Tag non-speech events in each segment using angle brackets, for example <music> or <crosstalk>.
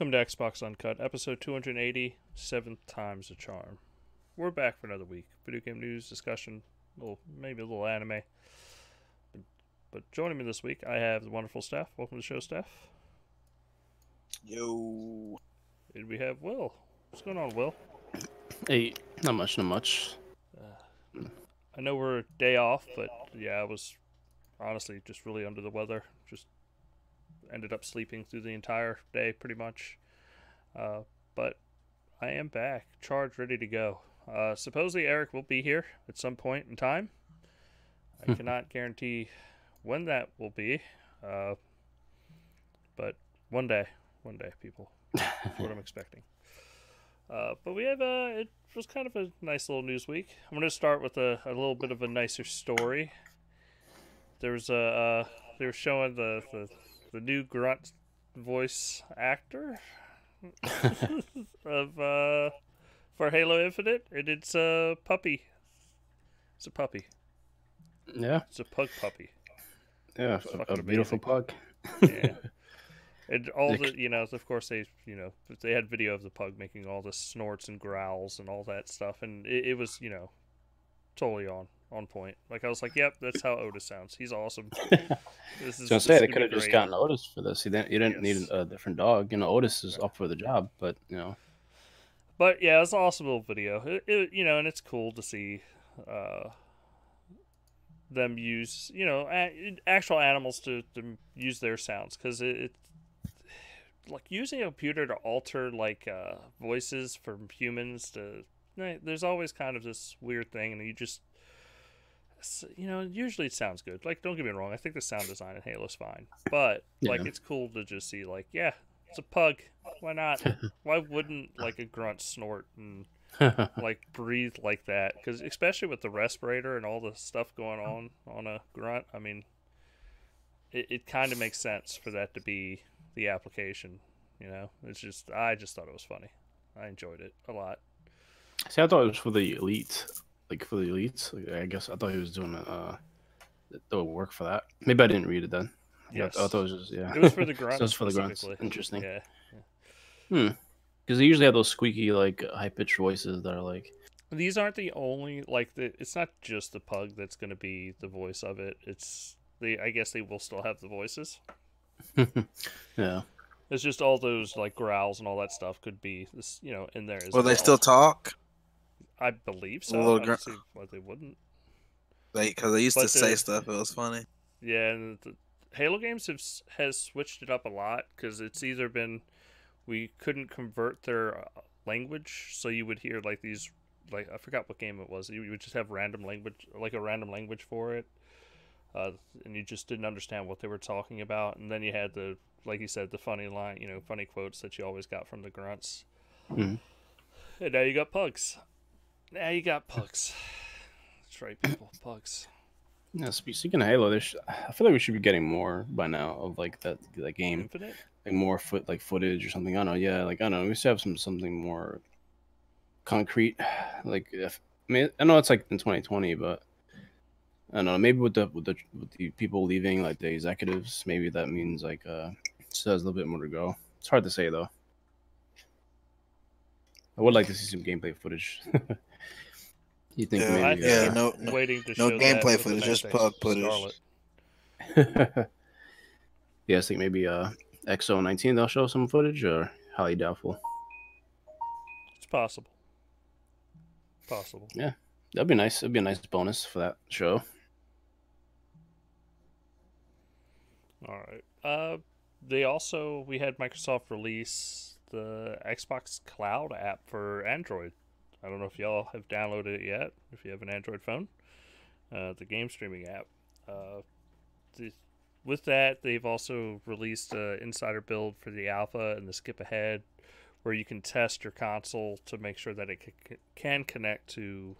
Welcome to Xbox Uncut, episode 280, seventh time's a charm. We're back for another week. Video game news, discussion, a little maybe a little anime. But, but joining me this week, I have the wonderful Steph. Welcome to the show, Steph. Yo. And we have Will. What's going on, Will? Hey, not much, not much. Uh, I know we're a day off, but yeah, I was honestly just really under the weather. Just ended up sleeping through the entire day pretty much. Uh, but I am back, charged, ready to go. Uh, supposedly Eric will be here at some point in time. I cannot guarantee when that will be, uh, but one day, one day, people. That's what I'm <laughs> expecting. Uh, but we have a. it was kind of a nice little news week. I'm going to start with a, a little bit of a nicer story. There was a uh, they were showing the, the the new grunt voice actor <laughs> of uh, for Halo Infinite, and it's a puppy. It's a puppy. Yeah, It's a pug puppy. yeah, a, a beautiful pug. Yeah. <laughs> And all the, you know, of course they, you know, they had video of the pug making all the snorts and growls and all that stuff, and it, it was, you know, totally on on point. Like I was like, yep, that's how Otis sounds. He's awesome. <laughs> This is So I this say is they could have just gotten Otis for this. You didn't, you didn't Yes. need a different dog. You know, Otis is up for the job, but you know, But yeah, it's an awesome little video. It, it, you know, and it's cool to see uh, them use, you know, a- actual animals to, to use their sounds because it, it, like using a computer to alter like uh, voices from humans to, eh, there's always kind of this weird thing, and you just, s- you know, usually it sounds good. Like, don't get me wrong, I think the sound design in Halo's fine, but like it's cool to just see like, yeah, it's a pug. Why not? <laughs> Why wouldn't like a grunt snort and <laughs> like breathe like that? Because especially with the respirator and all the stuff going on on a grunt, I mean, it, it kind of makes sense for that to be the application. You know, it's just I just thought it was funny. I enjoyed it a lot. see, I thought it was for the elite, like for the elites. Like, I guess I thought he was doing uh, that would work for that. Maybe I didn't read it then. Yeah, Yes. I thought it was just yeah. It was for the <laughs> grunt. So it's for the grunts. Interesting. Yeah. Hmm. Because they usually have those squeaky, like high pitched voices that are like, These aren't the only like the. It's not just the pug that's going to be the voice of it. It's the. I guess they will still have the voices. <laughs> yeah. It's just all those like growls and all that stuff could be this, you know, in there as Will well. they still talk? I believe so. Little I gr- why they wouldn't. Like, because they used But to say stuff. It was funny. Yeah, and the Halo games have has switched it up a lot because it's either been we couldn't convert their uh, language, so you would hear like these like I forgot what game it was. You would just have random language, like a random language for it, uh, and you just didn't understand what they were talking about. And then you had the like you said, the funny line, you know, funny quotes that you always got from the grunts. Mhm. And now you got pugs. Now you got pucks. That's right, people. Pucks. Yeah, speaking of Halo, there's I feel like we should be getting more by now of like that that game, Infinite. like more foot like footage or something. I don't know. Yeah, like I don't know. We should have some something more concrete. <sighs> Like if I mean I know it's like in 2020, but I don't know. Maybe with the with the with the people leaving, like the executives, maybe that means like uh still has a little bit more to go. It's hard to say though. I would like to see some gameplay footage. <laughs> you think Yeah, maybe? yeah, uh, no, no, waiting to no show gameplay with footage, just pug footage. Scarlett. <laughs> yeah, I think maybe uh XO19 they'll show some footage or highly doubtful. It's possible. Possible. Yeah, that'd be nice. It'd be a nice bonus for that show. All right. Uh, they also we had Microsoft release the Xbox Cloud app for Android. I don't know if y'all have downloaded it yet. If you have an Android phone, uh, the game streaming app. Uh, with that, they've also released an insider build for the alpha and the skip ahead, where you can test your console to make sure that it c- can connect to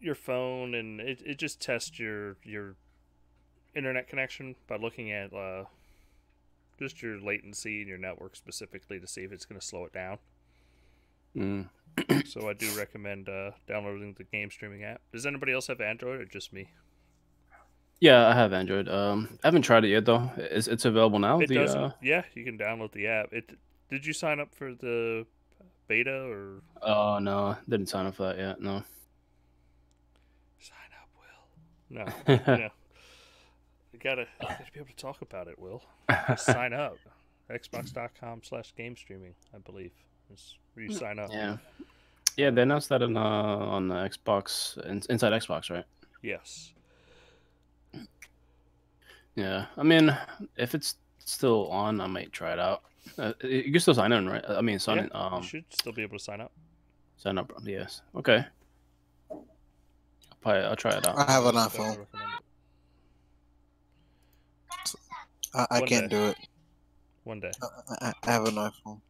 your phone, and it, it just tests your your internet connection by looking at uh, just your latency and your network specifically to see if it's going to slow it down. Mm. So I do recommend uh, downloading the game streaming app. Does anybody else have Android or just me? Yeah, I have Android. Um, I haven't tried it yet though. It's it's available now. It the, doesn't. uh, Yeah, you can download the app. It. Did you sign up for the beta or Oh no, didn't sign up for that yet. No. sign up, Will? No, <laughs> no. You gotta, you gotta be able to talk about it, Will. Just <laughs> sign up. Xbox.com slash game streaming, I believe. Is where you sign up. yeah. Yeah, they announced that on uh, on the Xbox in, inside Xbox, right? Yes. Yeah. I mean, if it's still on, I might try it out. Uh, you can still sign in, right? I mean, sign Yeah, in. Um, you should still be able to sign up. sign up. Yes. Okay. I'll probably, I'll try it out. I have an iPhone. recommend. I, I can't day. do it. One day. I, I- I have an iPhone.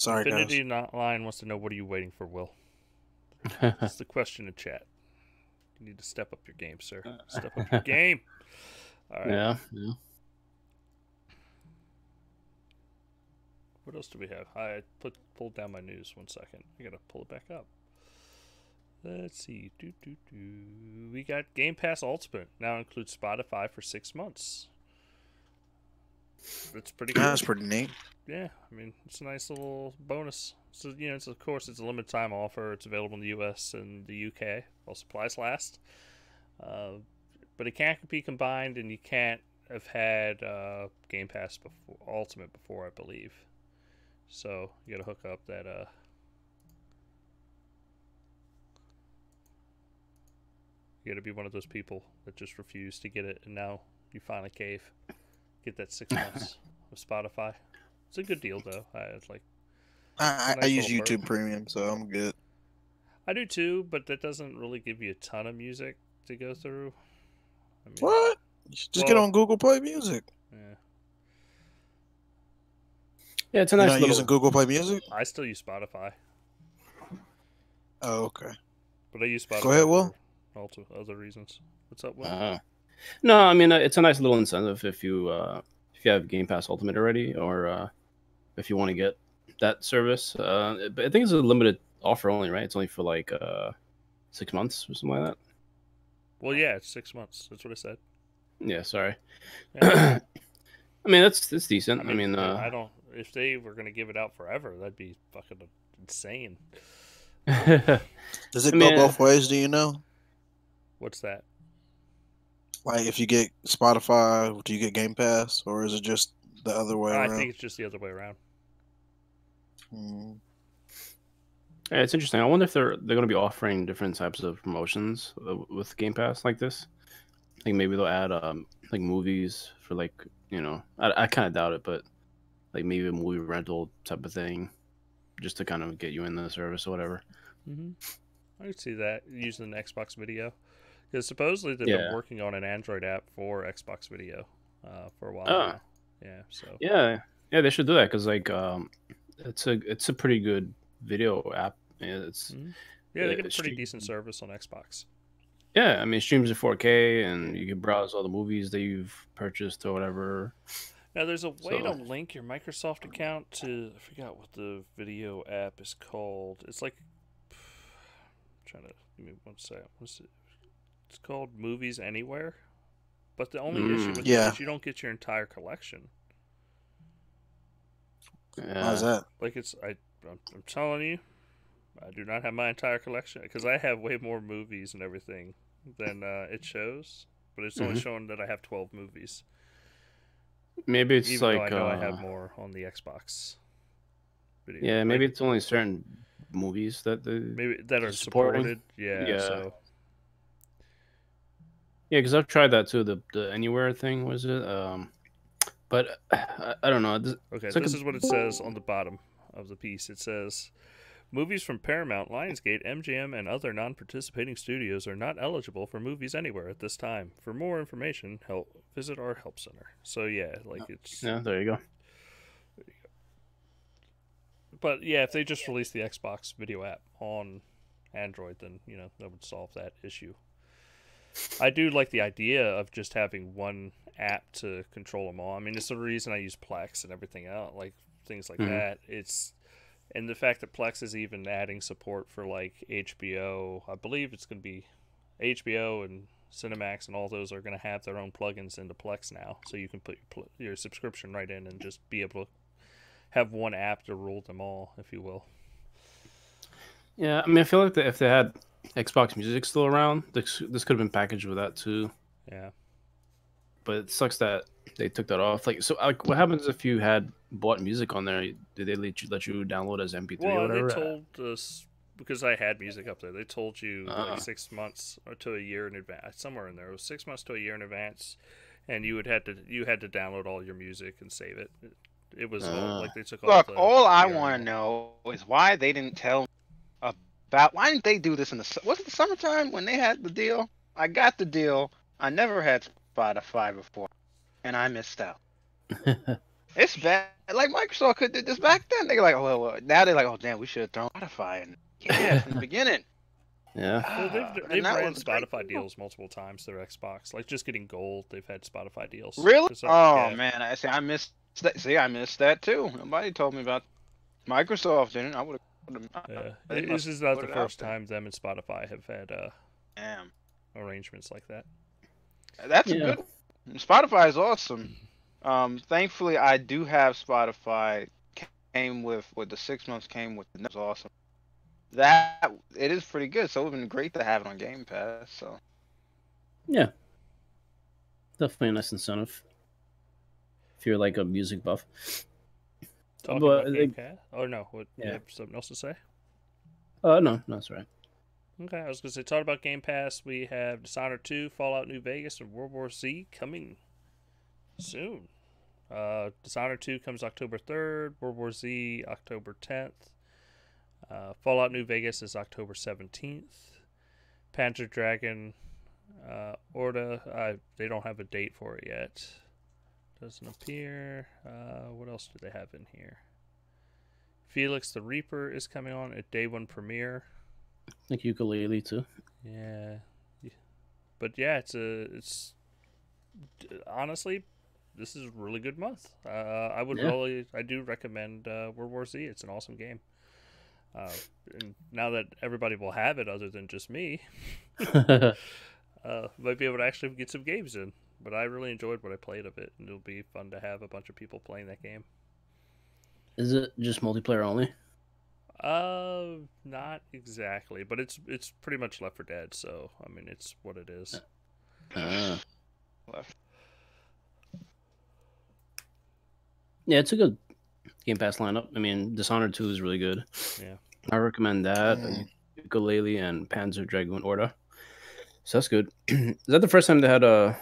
Sorry, guys. Infinity Line wants to know what are you waiting for, Will? <laughs> That's the question in chat. You need to step up your game, sir. Step up your <laughs> game. All right. yeah. Yeah. What else do we have? I put pulled down my news. One second. I gotta pull it back up. Let's see. Do do do. We got Game Pass Ultimate now includes Spotify for six months. That's pretty good. That's pretty neat. yeah, I mean it's a nice little bonus. So you know, it's of course it's a limited time offer. It's available in the U.S. and the U.K. while supplies last. Uh, but it can't be combined, and you can't have had uh, Game Pass before Ultimate before, I believe. So you got to hook up that. Uh, you got to be one of those people that just refuse to get it, and now you finally cave. Get that six months of Spotify. It's a good deal though. I it's like I, I, Nice I use little perk. YouTube Premium, so I'm good. I do too, but that doesn't really give you a ton of music to go through. I mean, What? You should just get on Google Play Music. Yeah. Yeah, it's a You're nice not little. using Google Play Music? I still use Spotify, Oh, okay. but I use Spotify Go ahead, Will. for also other reasons. What's up, Will? Uh, no, I mean uh, it's a nice little incentive if you uh, if you have Game Pass Ultimate already, or uh, if you want to get that service. Uh, but I think it's a limited offer only, right? It's only for like uh, six months or something like that. well, yeah, it's six months. That's what I said. Yeah, sorry. Yeah. <clears throat> I mean that's that's decent. I mean, I uh, don't. If they were gonna give it out forever, that'd be fucking insane. <laughs> Does it I go mean, both ways? Do you know? What's that? Like, if you get Spotify, do you get Game Pass, or is it just the other way I around? think it's just the other way around. Hmm. Yeah, it's interesting. I wonder if they're they're going to be offering different types of promotions uh, with Game Pass like this. I think maybe they'll add um like movies for like you know I I kind of doubt it, but like maybe a movie rental type of thing, just to kind of get you in the service or whatever. hmm I could see that using an Xbox Video, because supposedly they've Yeah. been working on an Android app for Xbox Video uh, for a while. Now. Yeah. So Yeah, yeah, they should do that because like um it's a it's a pretty good video app. Yeah, It's Mhm. yeah, they get a pretty stream- decent service on Xbox. yeah, I mean streams in 4K and you can browse all the movies that you've purchased or whatever. Now, there's a way to link your Microsoft account to. I forgot what the video app is called. It's like. <sighs> I'm trying to give me one second. What's it? It's called Movies Anywhere. But the only issue Mm. with Yeah. it is you don't get your entire collection. Yeah. How's that? Like it's I, I'm, I'm telling you, I do not have my entire collection because I have way more movies and everything than uh, it shows. But it's only Mhm. showing that I have 12 movies, Maybe it's even like I know I uh, have more on the Xbox. Video. Yeah, Like, maybe it's only certain movies that the maybe that are supporting. supported. Yeah. Yeah. So yeah, because I've tried that too. The the Anywhere thing was it? Um, but <sighs> I, I don't know. This, okay, like this is what it says on the bottom of the piece. It says. Movies from Paramount, Lionsgate, MGM, and other non-participating studios are not eligible for movies anywhere at this time. For more information, help visit our help center. So yeah, like it's yeah, there you go. But yeah, if they just released the Xbox video app on Android, then you know that would solve that issue. I do like the idea of just having one app to control them all. I mean, it's the reason I use Plex and everything else, like things like Mhm. that. It's and the fact that Plex is even adding support for like HBO. I believe it's going to be HBO and Cinemax, and all those are going to have their own plugins into Plex now, so you can put your, your subscription right in and just be able to have one app to rule them all, if you will. Yeah, I mean, I feel like that if they had Xbox Music still around, this this could have been packaged with that too. Yeah. But it sucks that they took that off. Like, so like, what happens if you had bought music on there? Did they let you let you download as MP3 Well, or whatever? they told us because I had music up there. They told you Ah. like six months or to a year in advance, somewhere in there. It was six months to a year in advance, and you would had to you had to download all your music and save it. It, it was all, Ah. like they took all. Look, the all I want to know is why they didn't tell me about. Why didn't they do this in the? Was it the summertime when they had the deal? I got the deal. I never had Spotify before, and I missed out. <laughs> It's bad. Like Microsoft could did this back then. They're like, oh well, well. Now they're like, oh damn, we should have thrown Spotify in. Yeah, from the <laughs> beginning. yeah. Well, Ah, they've, and they've ran was great Spotify deal. deals multiple times through Xbox. Like just getting gold, they've had Spotify deals. Really? So, oh yeah. man, I see. I missed that. See, I missed that too. Nobody told me about. Microsoft didn't. I would have. Yeah. They This is not the first time them and Spotify have had uh, Damn. arrangements like that. That's Yeah. good. Spotify is awesome. Um, thankfully, I do have Spotify. Came with with the six months came with. That was awesome. That it is pretty good. So it would have been great to have it on Game Pass. So Yeah. Definitely a nice incentive. If you're like a music buff. Talking But about Game Pass? Oh no, what, you Yeah. have something else to say? Uh no, no, that's right. Okay, I was gonna say talk about Game Pass. We have Dishonored 2, Fallout New Vegas, and World War Z coming soon. Uh, Dishonored 2 comes October 3rd, World War Z October 10th. Uh, Fallout New Vegas is October 17th. Panzer Dragoon uh, Orta, uh, they don't have a date for it yet. Doesn't appear. Uh, what else do they have in here? Felix the Reaper is coming on at day one premiere. Like Yooka-Laylee too. Yeah. Yeah. But yeah, it's a it's honestly this is a really good month. Uh, I would Yeah. really I do recommend uh, World War Z. It's an awesome game. Uh, and now that everybody will have it other than just me, <laughs> uh, might be able to actually get some games in. But I really enjoyed what I played of it, and it'll be fun to have a bunch of people playing that game. Is it just multiplayer only? Uh, not exactly, but it's it's pretty much Left 4 Dead, so I mean it's what it is. Uh, left. yeah, it's a good Game Pass lineup. I mean, Dishonored 2 is really good. Yeah. I recommend that. Mm. Yooka-Laylee and Panzer Dragoon Orta. So that's good. <clears throat> is that the first time they had a,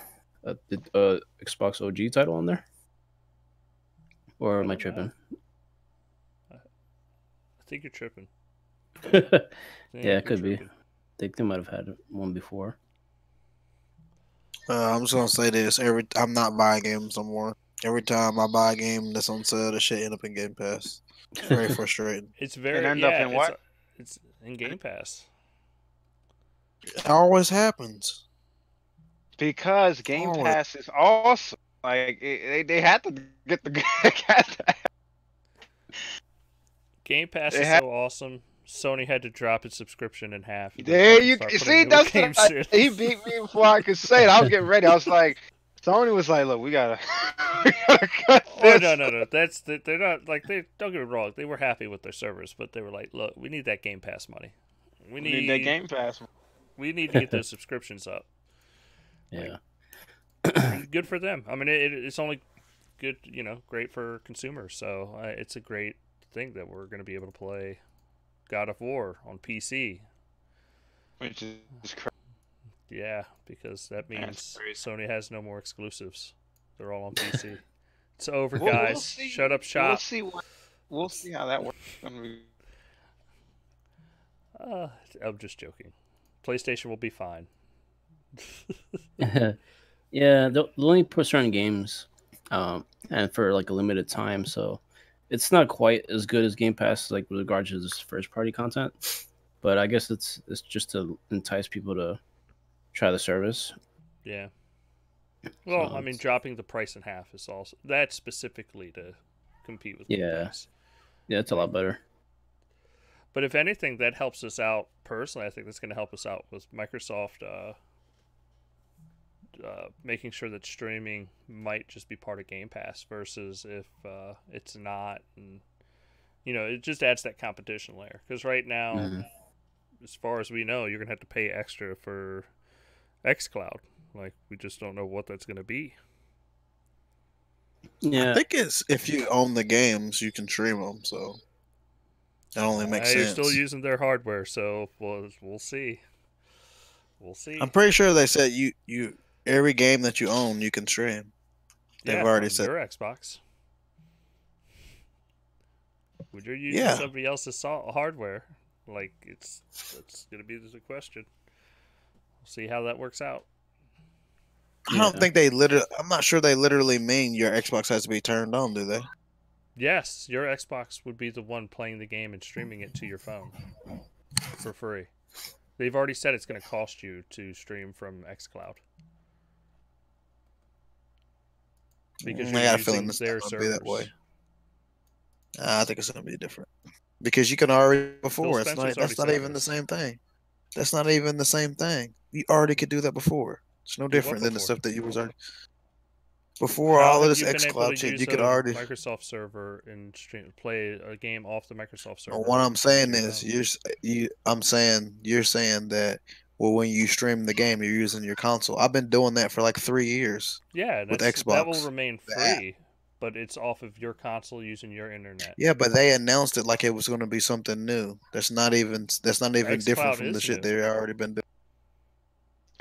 a, a Xbox OG title on there? Or am I don't tripping? I think you're tripping. <laughs> I yeah, it you're could be. tripping. think they might have had one before. Uh, I'm just gonna say this: every I'm not buying games no more. Every time I buy a game that's on sale, the shit end up in Game Pass. It's very <laughs> frustrating. It's very end yeah, up in it's. It's in Game Pass. It always happens. Because Game Oh. Pass is awesome. Like it, they they had to get the <laughs> Game Pass They is have- so awesome. Sony had to drop its subscription in half. and There you see. That's games I, he beat me before I could say it. I was getting ready. I was <laughs> like, Sony was like, "Look, we gotta, <laughs> we gotta cut Oh this." no no no! That's they- they're not like they don't get me wrong. They were happy with their servers, but they were like, look, we need that Game Pass money. We We need, need that Game Pass. We need to get those subscriptions up. Yeah. And <clears throat> good for them. I mean, it, it's only good, you know, great for consumers. So uh, it's a great thing that we're going to be able to play God of War on PC. Which is <sighs> crazy. Yeah, because that means Sony has no more exclusives. They're all on <laughs> PC. it's over, We'll- we'll guys. see. Shut up We'll see what. We'll see how that works. Uh, I'm just joking. PlayStation will be fine. <laughs> yeah, they'll, they'll only put certain games, um, and for like a limited time. So it's not quite as good as Game Pass, like with regards to this first party content. But I guess it's it's just to entice people to try the service. Yeah. Well, So I mean, it's- dropping the price in half is also that's specifically to compete with. Game Yeah. Pass. Yeah, it's a lot better. But if anything, that helps us out personally. I think that's going to help us out with Microsoft uh, uh, making sure that streaming might just be part of Game Pass versus if uh, it's not, and you know, it just adds that competition layer. Because right now, Mhm. as far as we know, you're gonna have to pay extra for XCloud. Like we just don't know what that's gonna be. Yeah, I think it's if you own the games, you can stream them. So that only makes Uh, you're sense. still using their hardware, so we'll we'll see. We'll see. I'm pretty sure they said you you every game that you own you can stream. they've Yeah, already said- your Xbox. When you're using Yeah. somebody else's so- hardware, like it's that's gonna be the question. We'll see how that works out. I don't Yeah. think they literally. I'm not sure they literally mean your Xbox has to be turned on, do they? Yes, your Xbox would be the one playing the game and streaming it to your phone for free. They've already said it's going to cost you to stream from XCloud because Mm, you're I got a feeling not their servers. be that way. Uh, I think it's gonna be different because you can already before. It's not. That's not even the same thing. That's not even the same thing. You already could do that before. It's no different than the stuff that you was already. Before How all of this able XCloud shit, you could already. Microsoft server and stream play a game off the Microsoft server. Well, what I'm saying is, you're you. I'm saying you're saying that. Well, when you stream the game, you're using your console. I've been doing that for like three years. yeah, with that's, that will remain the app. free, but it's off of your console using your internet. Yeah, but they announced it like it was going to be something new. That's not even. That's not even different from the shit new. they already been doing.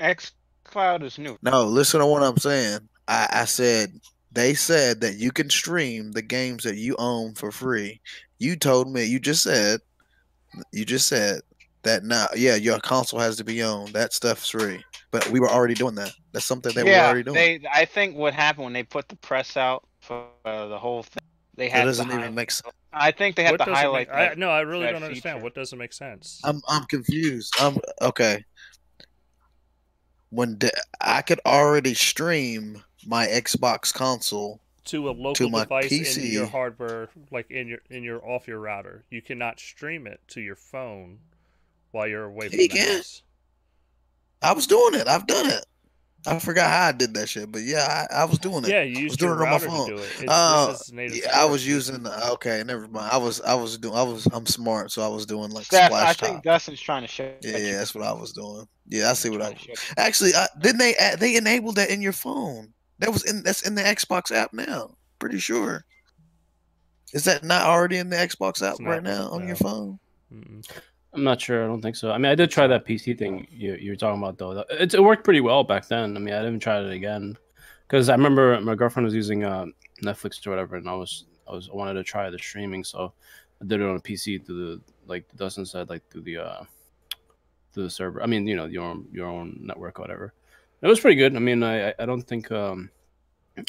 X Cloud is new. No, listen to what I'm saying. I, I said they said that you can stream the games that you own for free. You told me. You just said. You just said that now. Yeah, your console has to be owned. That stuff's free. But we were already doing that. That's something they yeah, were already doing. they. I think what happened when they put the press out for uh, the whole thing, they that had. doesn't even make sense. I think they had What to highlight make, I, that. no, I really that don't understand. What doesn't make sense? I'm I'm confused. I'm okay. When the, I could already stream my Xbox console. to a local my device in your hardware, like in your in your off your router. You cannot stream it to your phone while you're away from You the can. house. I was doing it. I've done it. I forgot how I did that shit, but yeah, I, I was doing it. Yeah, you used doing your it on my phone. to do it. It's, Uh, this is native Yeah, I was support. using. Okay, never mind. I was I was doing. I was I'm smart, so I was doing like Steph, splash I top. think Dustin's trying to show. yeah, yeah, that's what I was doing. Yeah, I see what I. Trying Actually, I, didn't they? add- They enabled that in your phone. That was in. That's in the Xbox app now. Pretty sure. Is that not already in the Xbox app It's not, right now on no. your phone? Mm-mm. I'm not sure. I don't think so. I mean, I did try that PC thing you you were talking about though. It, it worked pretty well back then. I mean, I didn't try it again because I remember my girlfriend was using uh, Netflix or whatever, and I was I was I wanted to try the streaming, so I did it on a PC through the like Dustin said, like through the uh through the server. I mean, you know, your own your own network or whatever. It was pretty good. I mean, I I- I don't think um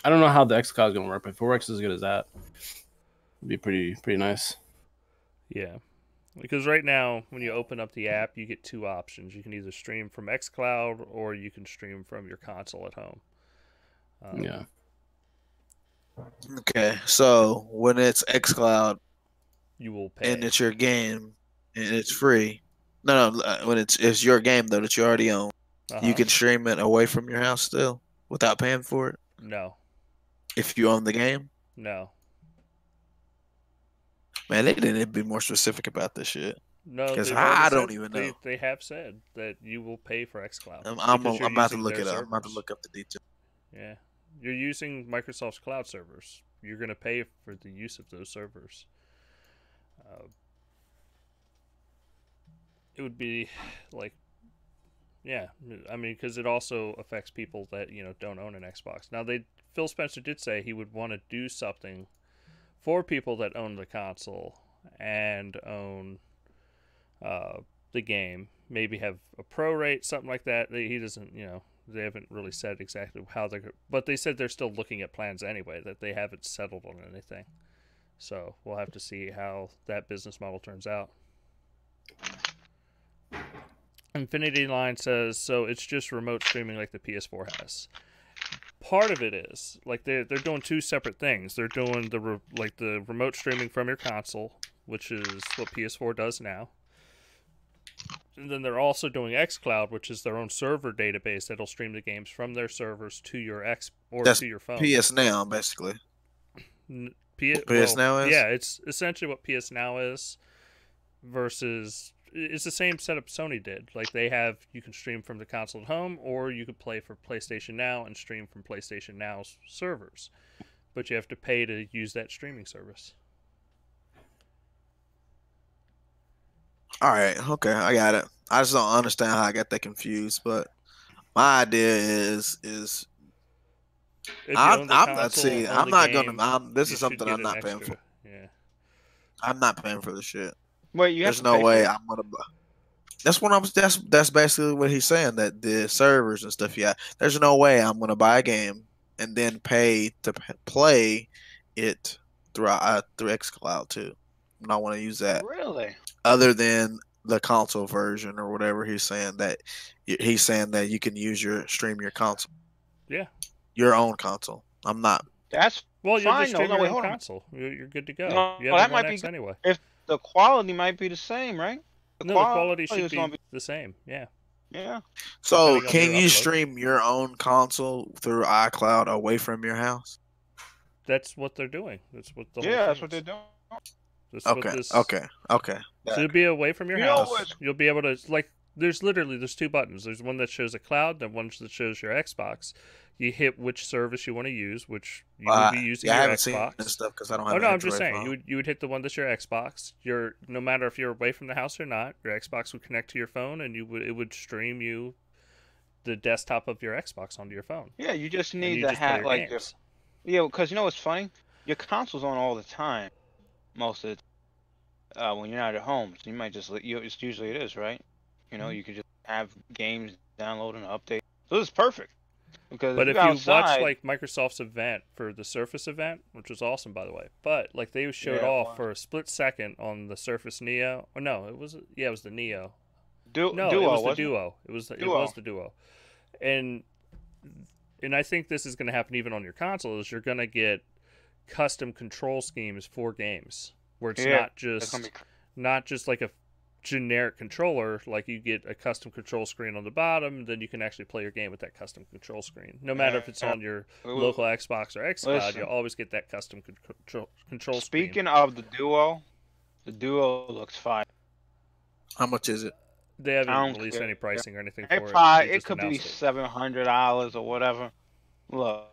I don't know how the XCloud is gonna work, but if it works as good as that, it'd be pretty pretty nice. Yeah. Because right now, when you open up the app, you get two options. You can either stream from xCloud or you can stream from your console at home. Um, Yeah. Okay, so when it's XCloud You will pay. and it's your game and it's free. No, no, uh, when it's it's your game though that you already own, Uh-huh. you can stream it away from your house still without paying for it No. if you own the game. No. Man, they didn't be more specific about this shit. No. 'Cause they've I don't even they, know. They have said that you will pay for xCloud. I'm I'm, because you're I'm about to look it up. I'm about to look up the details. Yeah. You're using Microsoft's cloud servers. You're going to pay for the use of those servers. Uh, it would be like, yeah, I mean, because it also affects people that, you know, don't own an Xbox. Now, they Phil Spencer did say he would want to do something for people that own the console and own uh, the game. Maybe have a pro rate, something like that. He doesn't, you know, they haven't really said exactly how they're but they said they're still looking at plans anyway that they haven't settled on anything so we'll have to see how that business model turns out infinity line says so it's just remote streaming like the ps4 has part of it is like they're, they're doing two separate things they're doing the re- like the remote streaming from your console which is what ps4 does now And then they're also doing xCloud, which is their own server database that'll stream the games from their servers to your X or That's to your phone. PS Now, basically. N- P- PS Now is? Yeah, it's essentially what PS Now is versus it's the same setup Sony did. Like they have you can stream from the console at home or you could play for PlayStation Now and stream from PlayStation Now's servers. But you have to pay to use that streaming service. All right, okay, I got it. I just don't understand how I got that confused, but my idea is is I'm, I'm not console, see. I'm not game, gonna. I'm, this is something I'm not paying extra. for. Yeah. I'm not paying for the shit. Wait, you have There's to no pay way I'm gonna. buy. That's what I'm. That's that's basically what he's saying. That the servers and stuff. Yeah, there's no way I'm gonna buy a game and then pay to p- play it through uh, through XCloud too. I'm not want to use that really? other than the console version or whatever he's saying that he's saying that you can use your stream your console. Yeah. Your own console. I'm not. That's Well, you'll Fine, just no, stream no, your wait, own console. You're, you're good to go. No, you well, that might One be anyway. good. Anyway. the quality might be the same, right? No, the quality should be gonna the same. Yeah. Yeah. So can you upload. stream your own console through iCloud away from your house? That's what they're doing. That's what the whole Yeah, that's thing what they're doing. That's what Okay. this- Okay. Okay. So you'll be away from your You house. You'll be able to like. There's literally there's two buttons. There's one that shows a cloud, and one that shows your Xbox. You hit which service you want to use, which you Uh, would be using yeah, I your haven't seen Xbox. this stuff because I don't have. Oh an no, I'm just saying phone. you would you would hit the one that's your Xbox. Your no matter if you're away from the house or not, your Xbox would connect to your phone, and you would it would stream you the desktop of your Xbox onto your phone. Yeah, you just need you to just have like your, yeah, because you know what's funny? Your console's on all the time, most of the uh, when you're not at home. So you might just let- you. It's usually it is right. You Mm-hmm. know, you could just have games download and update. So this is perfect because But if, you watch like Microsoft's event for the Surface event, which was awesome by the way, but like they showed Yeah, off was. for a split second on the Surface Neo. Or no, it was yeah, it was the Neo. du- No, duo, it was the Duo. It was the, it Duo. was the Duo, and and I think this is going to happen even on your console. Is you're going to get custom control schemes for games where it's Yeah, not just not just like a generic controller like you get a custom control screen on the bottom then you can actually play your game with that custom control screen no matter if it's Yeah. on your Well, local xbox or xcloud you'll always get that custom control control Speaking screen of the duo, the duo looks fine. How much is it? they haven't I released care. any pricing or anything It for probably it, it could be seven hundred dollars or whatever. Look,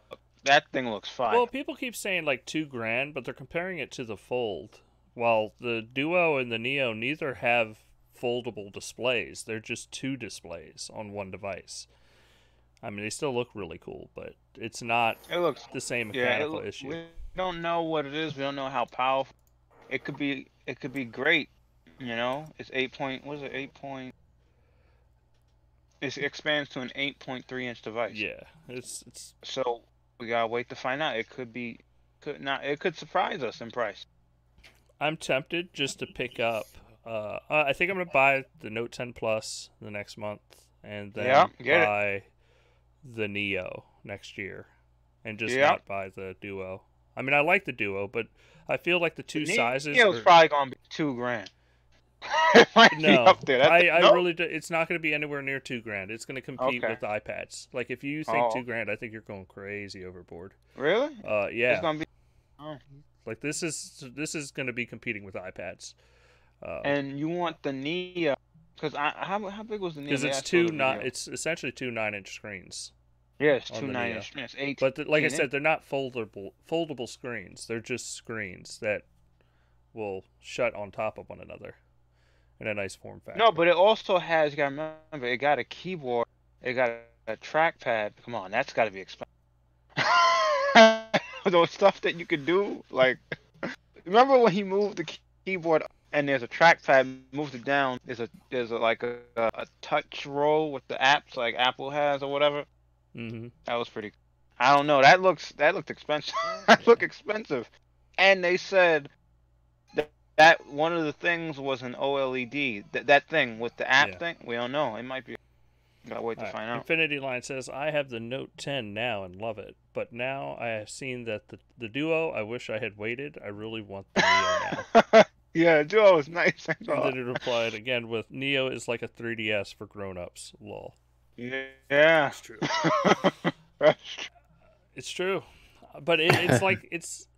that thing looks fine. well people keep saying like two grand but they're comparing it to the fold while the duo and the neo neither have foldable displays they're just two displays on one device i mean they still look really cool but it's not it looks the same yeah. It mechanical issue we don't know what it is. We don't know how powerful. It could be. It could be great. You know, it's eight point. What is it? Eight point. It expands to an eight point three inch device. Yeah, it's it's So we gotta wait to find out. It could be. Could not. It could surprise us in price. I'm tempted just to pick up. Uh, I think I'm gonna buy the Note 10 Plus the next month, and then Yeah, get it. buy the Neo next year, and just Yeah. not buy the Duo. I mean, I like the Duo, but I feel like the two The sizes. Neo's are- probably gonna be two grand. <laughs> it might be no. I, I no? really do, it's not going to be anywhere near two grand. It's going to compete Okay. with the iPads. Like if you think Oh. two grand, I think you're going crazy overboard. really. Uh, yeah, It's gonna be. Like this is this is going to be competing with iPads. Uh, And you want the Neo, because I how how big was the Neo? because it's two the not it's essentially two nine inch screens yeah, it's two nine Neo. inch. It's eight. but th- like i said they're not foldable foldable screens they're just screens that will shut on top of one another in a nice form factor no, but it also has. Gotta remember, it got a keyboard. It got a trackpad. Come on, that's got to be expensive. <laughs> <laughs> Those stuff that you could do, like, <laughs> remember when he moved the keyboard and there's a trackpad, moved it down. There's a there's a like a, a touch roll with the apps like Apple has or whatever. hmm That was pretty. I don't know. That looks that looked expensive. <laughs> that looked expensive, and they said that that one of the things was an OLED. That that thing with the app Yeah. thing. We don't know. It might be. Gotta wait to Alright, find out. Infinity Line says, I have the Note 10 now and love it, but now I have seen that the, the Duo, I wish I had waited. I really want the Neo now. <laughs> Yeah, Joel was nice. And then it replied again with Neo is like a 3DS for grown-ups. Lol. Yeah. It's true. <laughs> it's true, but it, it's <laughs> like it's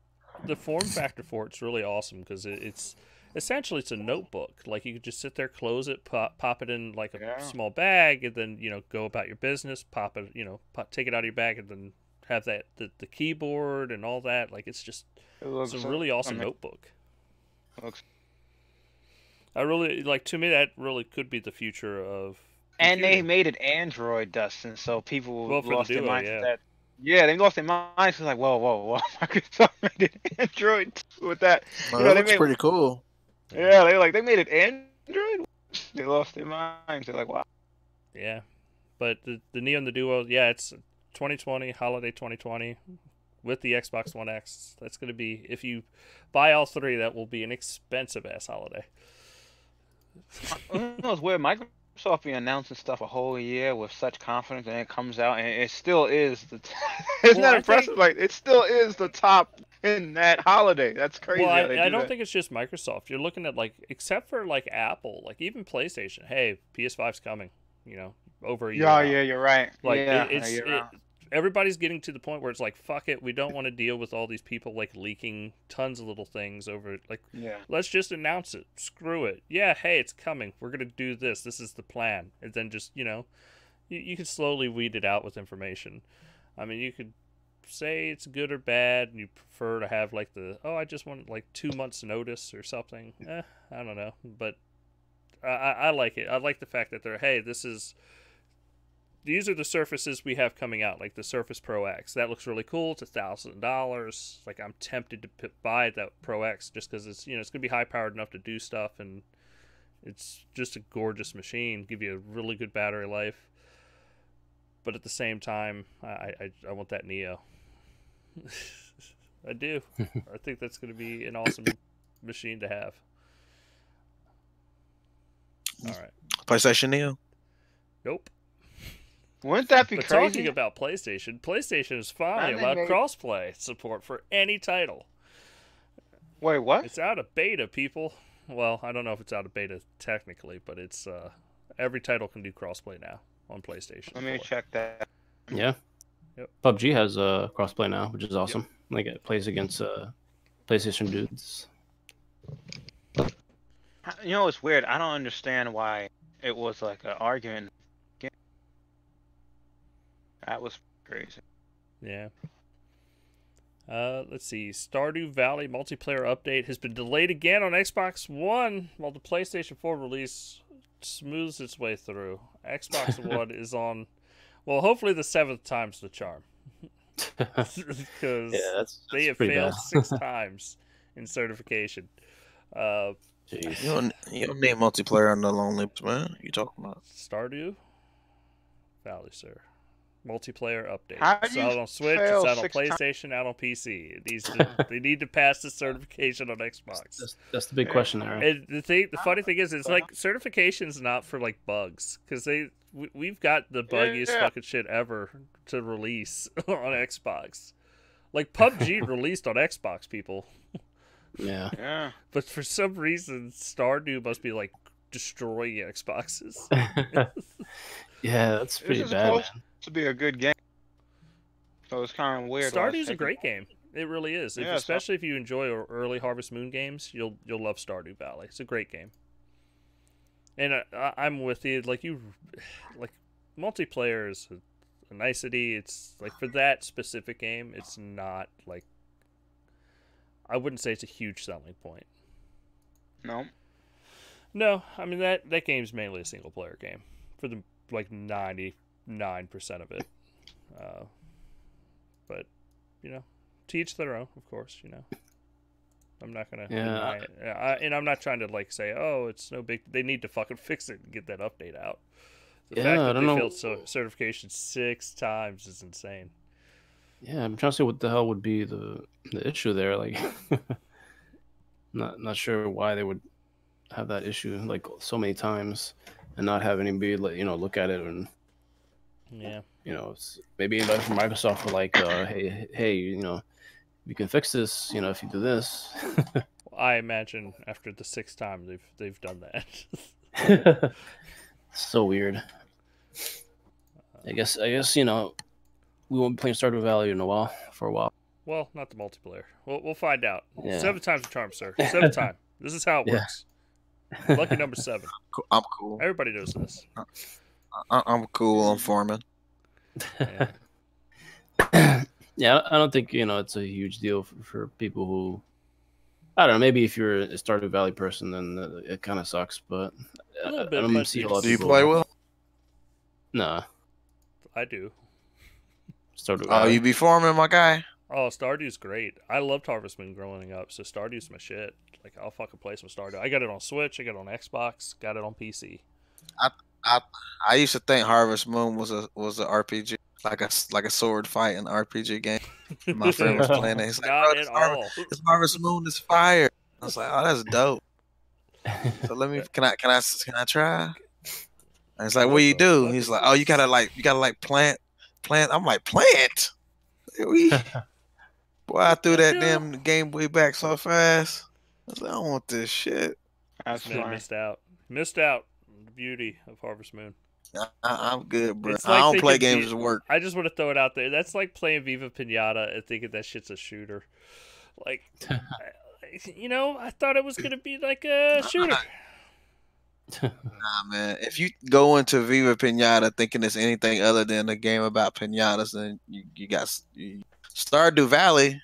the form factor for it's really awesome because it, it's essentially it's a notebook. Like you could just sit there, close it, pop, pop it in like a Yeah. small bag, and then you know go about your business. Pop it, you know, pop, take it out of your bag, and then have that the, the keyboard and all that. Like it's just It looks it's a really awesome I mean, notebook. looks- I really like to me that really could be the future of. And they made it Android, Dustin, so people Well, for the lost their Duo, minds yeah. that. Yeah, they lost their minds. It's like, whoa, whoa, whoa! <laughs> Microsoft made it Android <laughs> with that. Oh, You know, that looks made- pretty cool. Yeah, they like they made it Android. <laughs> They lost their minds. They're like, wow. Yeah, but the the Neo and the Duo, yeah, it's 2020 holiday 2020 with the Xbox One X. That's going to be if you buy all three, that will be an expensive ass holiday. Who knows where Microsoft be announcing stuff a whole year with such confidence, and it comes out and it still is the. T- <laughs> Isn't Well, that I impressive? think- Like it still is the top in that holiday. That's crazy. well, I, they I do don't that. think it's just Microsoft. You're looking at like except for like Apple, like even PlayStation. Hey, PS5's coming. You know, over a year. Yeah, yeah, you're right. Like yeah, it, it's it, right. Everybody's getting to the point where it's like fuck it, we don't want to deal with all these people like leaking tons of little things over like yeah. let's just announce it. Screw it. Yeah, hey, it's coming. We're gonna do this. This is the plan. And then just you know, you you can slowly weed it out with information. I mean, you could say it's good or bad, and you prefer to have like the oh, I just want like two months notice or something. Eh, I don't know, but I I, I like it. I like the fact that they're hey, this is. These are the surfaces we have coming out, like the Surface Pro X. That looks really cool. It's a thousand dollars. Like I'm tempted to buy that Pro X just because it's you know it's gonna be high powered enough to do stuff, and it's just a gorgeous machine. Give you a really good battery life. But at the same time, I I, I want that Neo. <laughs> I do. <laughs> I think that's gonna be an awesome machine to have. All right. PlayStation Neo. Nope. Wouldn't that be But crazy? talking about PlayStation, PlayStation is finally And they allowed made- crossplay support for any title. Wait, what? It's out of beta, people. Well, I don't know if it's out of beta technically, but it's uh, every title can do crossplay now on PlayStation. Let me 4. check that. Yeah. Yep. PUBG has uh, crossplay now, which is awesome. Like it plays against uh, PlayStation dudes. You know, it's weird. I don't understand why it was like an argument. That was crazy. Yeah. Uh, let's see. Stardew Valley multiplayer update has been delayed again on Xbox One while the PlayStation 4 release smooths its way through. Xbox <laughs> One is on, well, hopefully the seventh time's the charm. <laughs> Because Yeah, that's, they that's have failed six <laughs> times in certification. Uh, Jeez. You don't, you don't need multiplayer on the Lonely man. You talking about? Stardew Valley, sir. Multiplayer update. How It's do you out on Switch. fail It's out on six ti- PlayStation. Out on PC. It needs to, they need to pass the certification on Xbox. That's, that's the big Yeah. question there. And the thing, the funny thing is, it's like certification's not for like bugs because they we, we've got the buggiest Yeah. fucking shit ever to release <laughs> on Xbox. Like PUBG <laughs> released on Xbox, people, Yeah. Yeah. but for some reason Stardew must be like destroying Xboxes. <laughs> yeah, that's pretty bad, supposed- man. To be a good game. So it's kind of weird. Stardew's a great game. It really is. If- Yeah, so- especially if you enjoy early Harvest Moon games, you'll you'll love Stardew Valley. It's a great game. And I, I'm with you. Like you, like multiplayer is a, a nicety. It's like for that specific game, it's not like. I wouldn't say it's a huge selling point. No. No, I mean that that game's mainly a single player game for the like ninety nine percent of it. Uh, but you know, to each their own, of course. You know, I'm not gonna. Yeah. I, and I'm not trying to like say, oh, it's no big. They need to fucking <laughs> fix it and get that update out. The Yeah, fact I that don't they know. failed so, certification six times is insane. Yeah, I'm trying to see what the hell would be the the issue there. Like, <laughs> not not sure why they would have that issue like so many times and not have anybody like you know look at it and Yeah. you know maybe anybody from Microsoft were like, uh, hey hey you know you can fix this you know if you do this. <laughs> I imagine after the sixth time they've they've done that. <laughs> so weird. I guess I guess you know we won't be playing Stardew Valley in a while for a while. well, not the multiplayer. We'll we'll find out. Yeah. Seven times the charm, sir. Seven <laughs> time. This is how it Yeah. works. Lucky number seven. I'm cool. Everybody knows this. I- I'm cool. I'm farming. Yeah. <clears throat> yeah, I don't think you know it's a huge deal for, for people who. I don't know. Maybe if you're a Stardew Valley person, then uh, it kind of sucks. But A I, little I don't but see a you lot of Do you people. play well? Nah, I do. Stardew Oh, Valley. you be farming, my guy. Oh, Stardew's great. I loved Harvest Moon growing up, so Stardew's my shit. Like I'll fucking play some Stardew. I got it on Switch. I got it on Xbox. Got it on PC. I used to think Harvest Moon was a was a RPG, like a s- like a sword fighting RPG game. My friend was <laughs> playing it. He's like, Not oh, "Bro, at this Har- all. this Harvest Moon is fire. I was like, oh, that's dope. So let me, <laughs> can I, can I, can I try? And it's like, what do you do? He's like, oh, you gotta like, you gotta like plant, plant. I'm like, plant. We, <laughs> boy, I threw that damn Game Boy back so fast. I was like, I don't want this shit. I missed out. Missed out. On The beauty of Harvest Moon. I, I, I'm good, bro. It's I don't they play games be- at work. I just want to throw it out there. That's like playing Viva Pinata and thinking that shit's a shooter. Like, <laughs> you know, I thought it was gonna be like a shooter. <laughs> Nah, man. If you go into Viva Pinata thinking it's anything other than a game about pinatas, then you, you got you, Stardew Valley,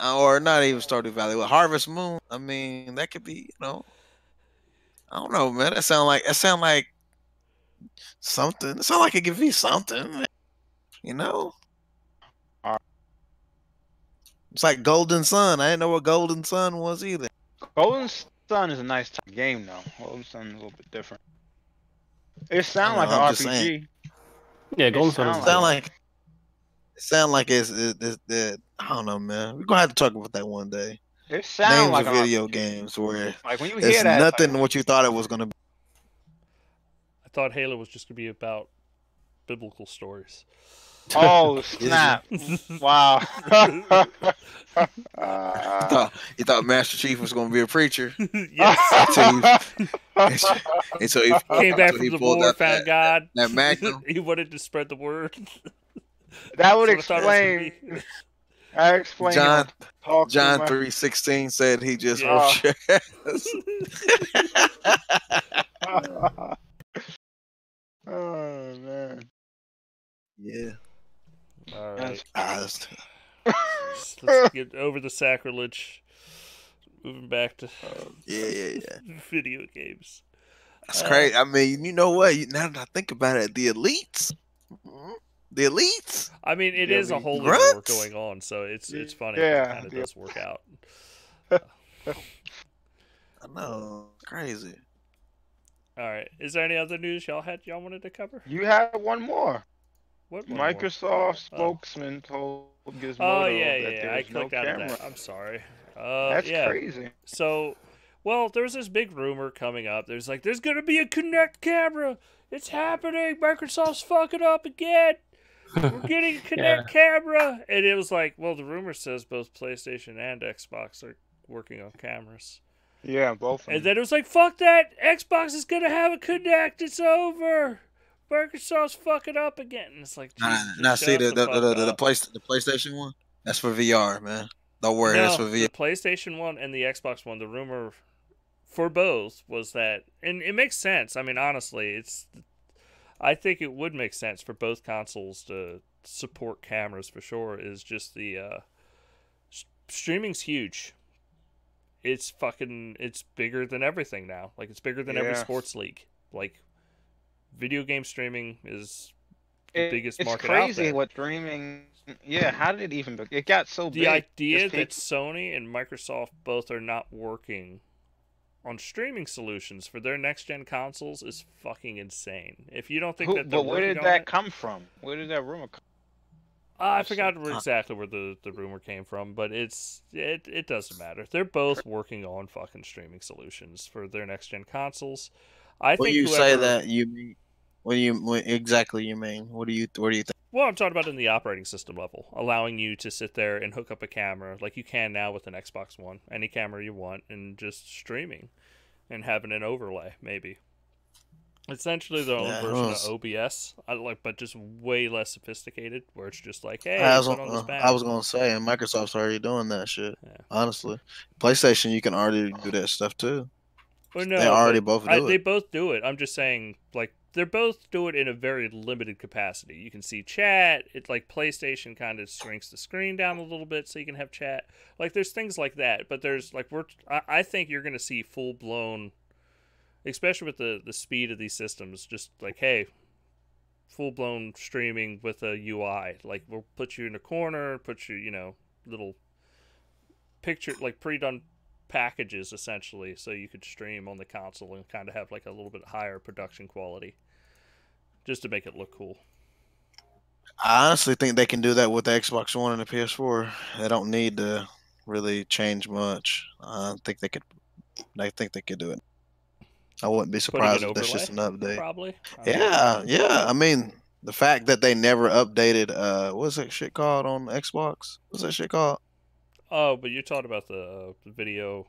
uh, or not even Stardew Valley, but Harvest Moon. I mean, that could be, you know, I don't know, man. That sound like that sound like something. It sound like it could be something, you know. Alright. It's like Golden Sun. I didn't know what Golden Sun was either. Golden Sun is a nice type of game though. Golden Sun is a little bit different. It sounds know, like I'm an RPG. saying. yeah, Golden Sun sound sound like it sound like it's, it's, it's, it- I don't know, man. We're gonna have to talk about that one day. It sounds Names like of video RPG. games where Like when you it's hear that, nothing like, what you thought it was gonna be. I thought Halo was just gonna be about biblical stories. oh <laughs> snap! <laughs> wow. You thought, you thought Master Chief was gonna be a preacher <laughs> yes. until he Came back from the war, out found that, God. that Magnum. he wanted to spread the word. that would That's what I thought it was explain. Gonna be. I explain. John talk John three sixteen said he just Yeah. <laughs> wrote <laughs> oh man. Yeah. All right. That's- Let's, let's <laughs> get over the sacrilege. Moving back to yeah, yeah, yeah. video games. That's Uh, crazy. I mean, you know what? Now that I think about it, the elites, the elites. I mean, it Yeah, is a we- whole war Grunts? going on, so it's it's funny. Yeah, it kind of yeah. does work out. <laughs> I know, crazy. All right. Is there any other news y'all had y'all wanted to cover? You have one more. What? one more? Microsoft Oh. spokesman told Gizmodo Oh yeah, yeah. that yeah. I there's no out camera. of that. I'm sorry. Uh, That's yeah. crazy. So, well, there's this big rumor coming up. There's like, there's gonna be a Kinect camera. It's happening. Microsoft's fucking up again. We're getting a <laughs> Kinect camera, and it was like, well, the rumor says both PlayStation and Xbox are working on cameras. Yeah, both. And then it was like, fuck that. Xbox is gonna have a Kinect. It's over. Microsoft's fucking up again. And it's like, Nah, nah, see the the, fuck the, the, the, up. place, the PlayStation one. That's for VR, man. Don't worry, no, that's for the VR. PlayStation One and the Xbox One. The rumor for both was that, and it makes sense. I mean, honestly, it's. I think it would make sense for both consoles to support cameras for sure. Is just the uh, s- streaming's huge. It's fucking. It's bigger than everything now. Like it's bigger than every Yeah. sports league. Like video game streaming is the It- biggest it's market out crazy there. what streaming. Yeah, how did it even? be- It got so big. the idea that people- Sony and Microsoft both are not working on streaming solutions for their next gen consoles is fucking insane. If you don't think Who- that but where did that it- come from? Where did that rumor come? Uh, I forgot where exactly where the, the rumor came from, but it's it it doesn't matter. They're both working on fucking streaming solutions for their next gen consoles. I When think you say that, you mean What do you what exactly you mean? What do you what do you think? Well, I'm talking about in the operating system level, allowing you to sit there and hook up a camera like you can now with an Xbox One, any camera you want, and just streaming and having an overlay, maybe. Essentially, their own Yeah, version was- of OBS, I like, but just way less sophisticated. Where it's just like, hey, I was, on uh. I was gonna say, and Microsoft's already doing that shit. Yeah. Honestly, PlayStation, you can already do that stuff too. Well, no, they already both do I, it. They both do it. I'm just saying, like, they're both do it in a very limited capacity. You can see chat. It's like PlayStation kind of shrinks the screen down a little bit so you can have chat. Like, there's things like that. But there's like we're. I, think you're gonna see full blown, especially with the the speed of these systems. Just like, hey, full blown streaming with a UI. Like, we'll put you in a corner, put you, you know, little picture like pre-done packages essentially so you could stream on the console and kind of have like a little bit higher production quality just to make it look cool I honestly think they can do that with the Xbox One and the PS4. They don't need to really change much. I think they could. I think they could do it. I wouldn't be surprised if that's just an update. probably Yeah, know. yeah. I mean, the fact that they never updated. Uh, what's that shit called on Xbox? What's that shit called? Oh but you're talking about the, uh, the video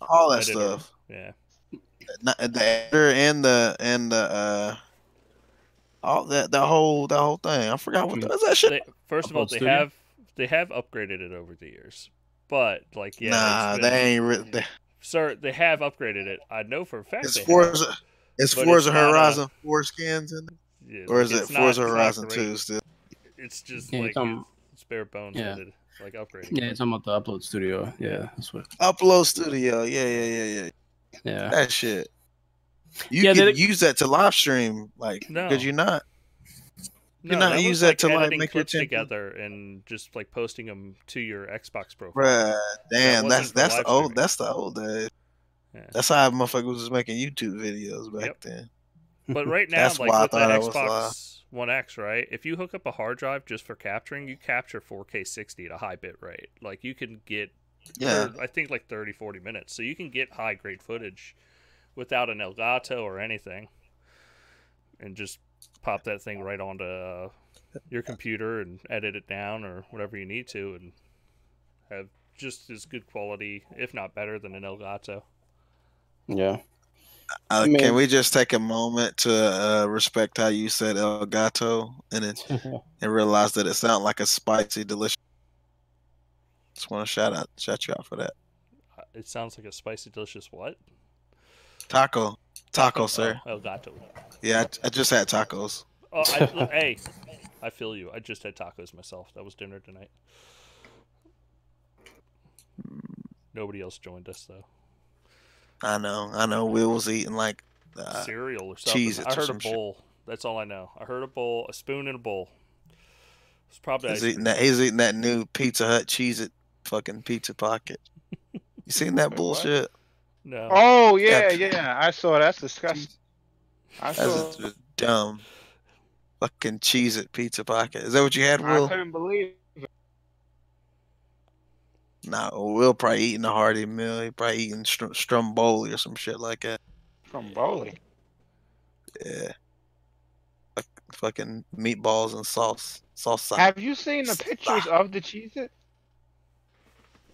All that editor. stuff. yeah Not, the editor and the and the uh, all that the whole the whole thing. I forgot what the, what's that shit. they, first of all they Studio? have they have upgraded it over the years but like yeah nah, it's they ain't. Re- they, sir they have upgraded it i know for a fact it's they have. Forza. It's But Forza it's not a- Horizon four skins in it, Yeah, or like, is it it's not- Forza not Horizon great. two still? it's just Yeah, like it's, it's bare bones yeah. headed, like upgrading Yeah, it's talking about the upload studio. Yeah, that's what. Upload Studio. Yeah, yeah, yeah, yeah. Yeah. That shit. You Yeah, could they- use that to live stream. Like, No. could you not? No, You not that use was that like to, like, make your clips tempo? together and just like posting them to your Xbox profile. Bruh, damn, that's that's the old streaming. that's the old days. Yeah. That's how motherfuckers was making YouTube videos back Yep. then. But <laughs> right now, That's like why I with the thought I Xbox One X, right? If you hook up a hard drive just for capturing, you capture 4K 60 at a high bit rate. Like you can get, Yeah. I think like 30, 40 minutes. So you can get high grade footage without an Elgato or anything, and just pop that thing right onto uh, your computer and edit it down or whatever you need to, and have just as good quality, if not better, than an Elgato. Yeah. Uh, I mean- can we just take a moment to uh, respect how you said El Gato and it, <laughs> and realize that it sounded like a spicy, delicious. Just want to shout out, shout you out for that. Uh, It sounds like a spicy, delicious what? Taco, taco, sir. Oh, Elgato. Yeah, I, I just had tacos. Oh, I, <laughs> hey, I feel you. I just had tacos myself. That was dinner tonight. Nobody else joined us though. I know, I know. Will was eating like uh, Cereal or something. Cheez-Its I or heard a some shit. bowl. That's all I know. I heard a bowl, a spoon, and a bowl. It's probably he's eating that. He's eating that new Pizza Hut Cheez-It fucking pizza pocket. You seen that Wait, <laughs> what? bullshit? No. Oh yeah, Yeah. yeah. I saw. That's disgusting. I saw. That's just dumb. Fucking Cheez-It pizza pocket. Is that what you had, Will? I couldn't believe. Nah, Will probably eating a hearty meal. He probably eating str- stromboli or some shit like that. From Bowley. Yeah. Fuck- Fucking meatballs and sauce. Sauce. Have you seen the pictures of the Cheez-It?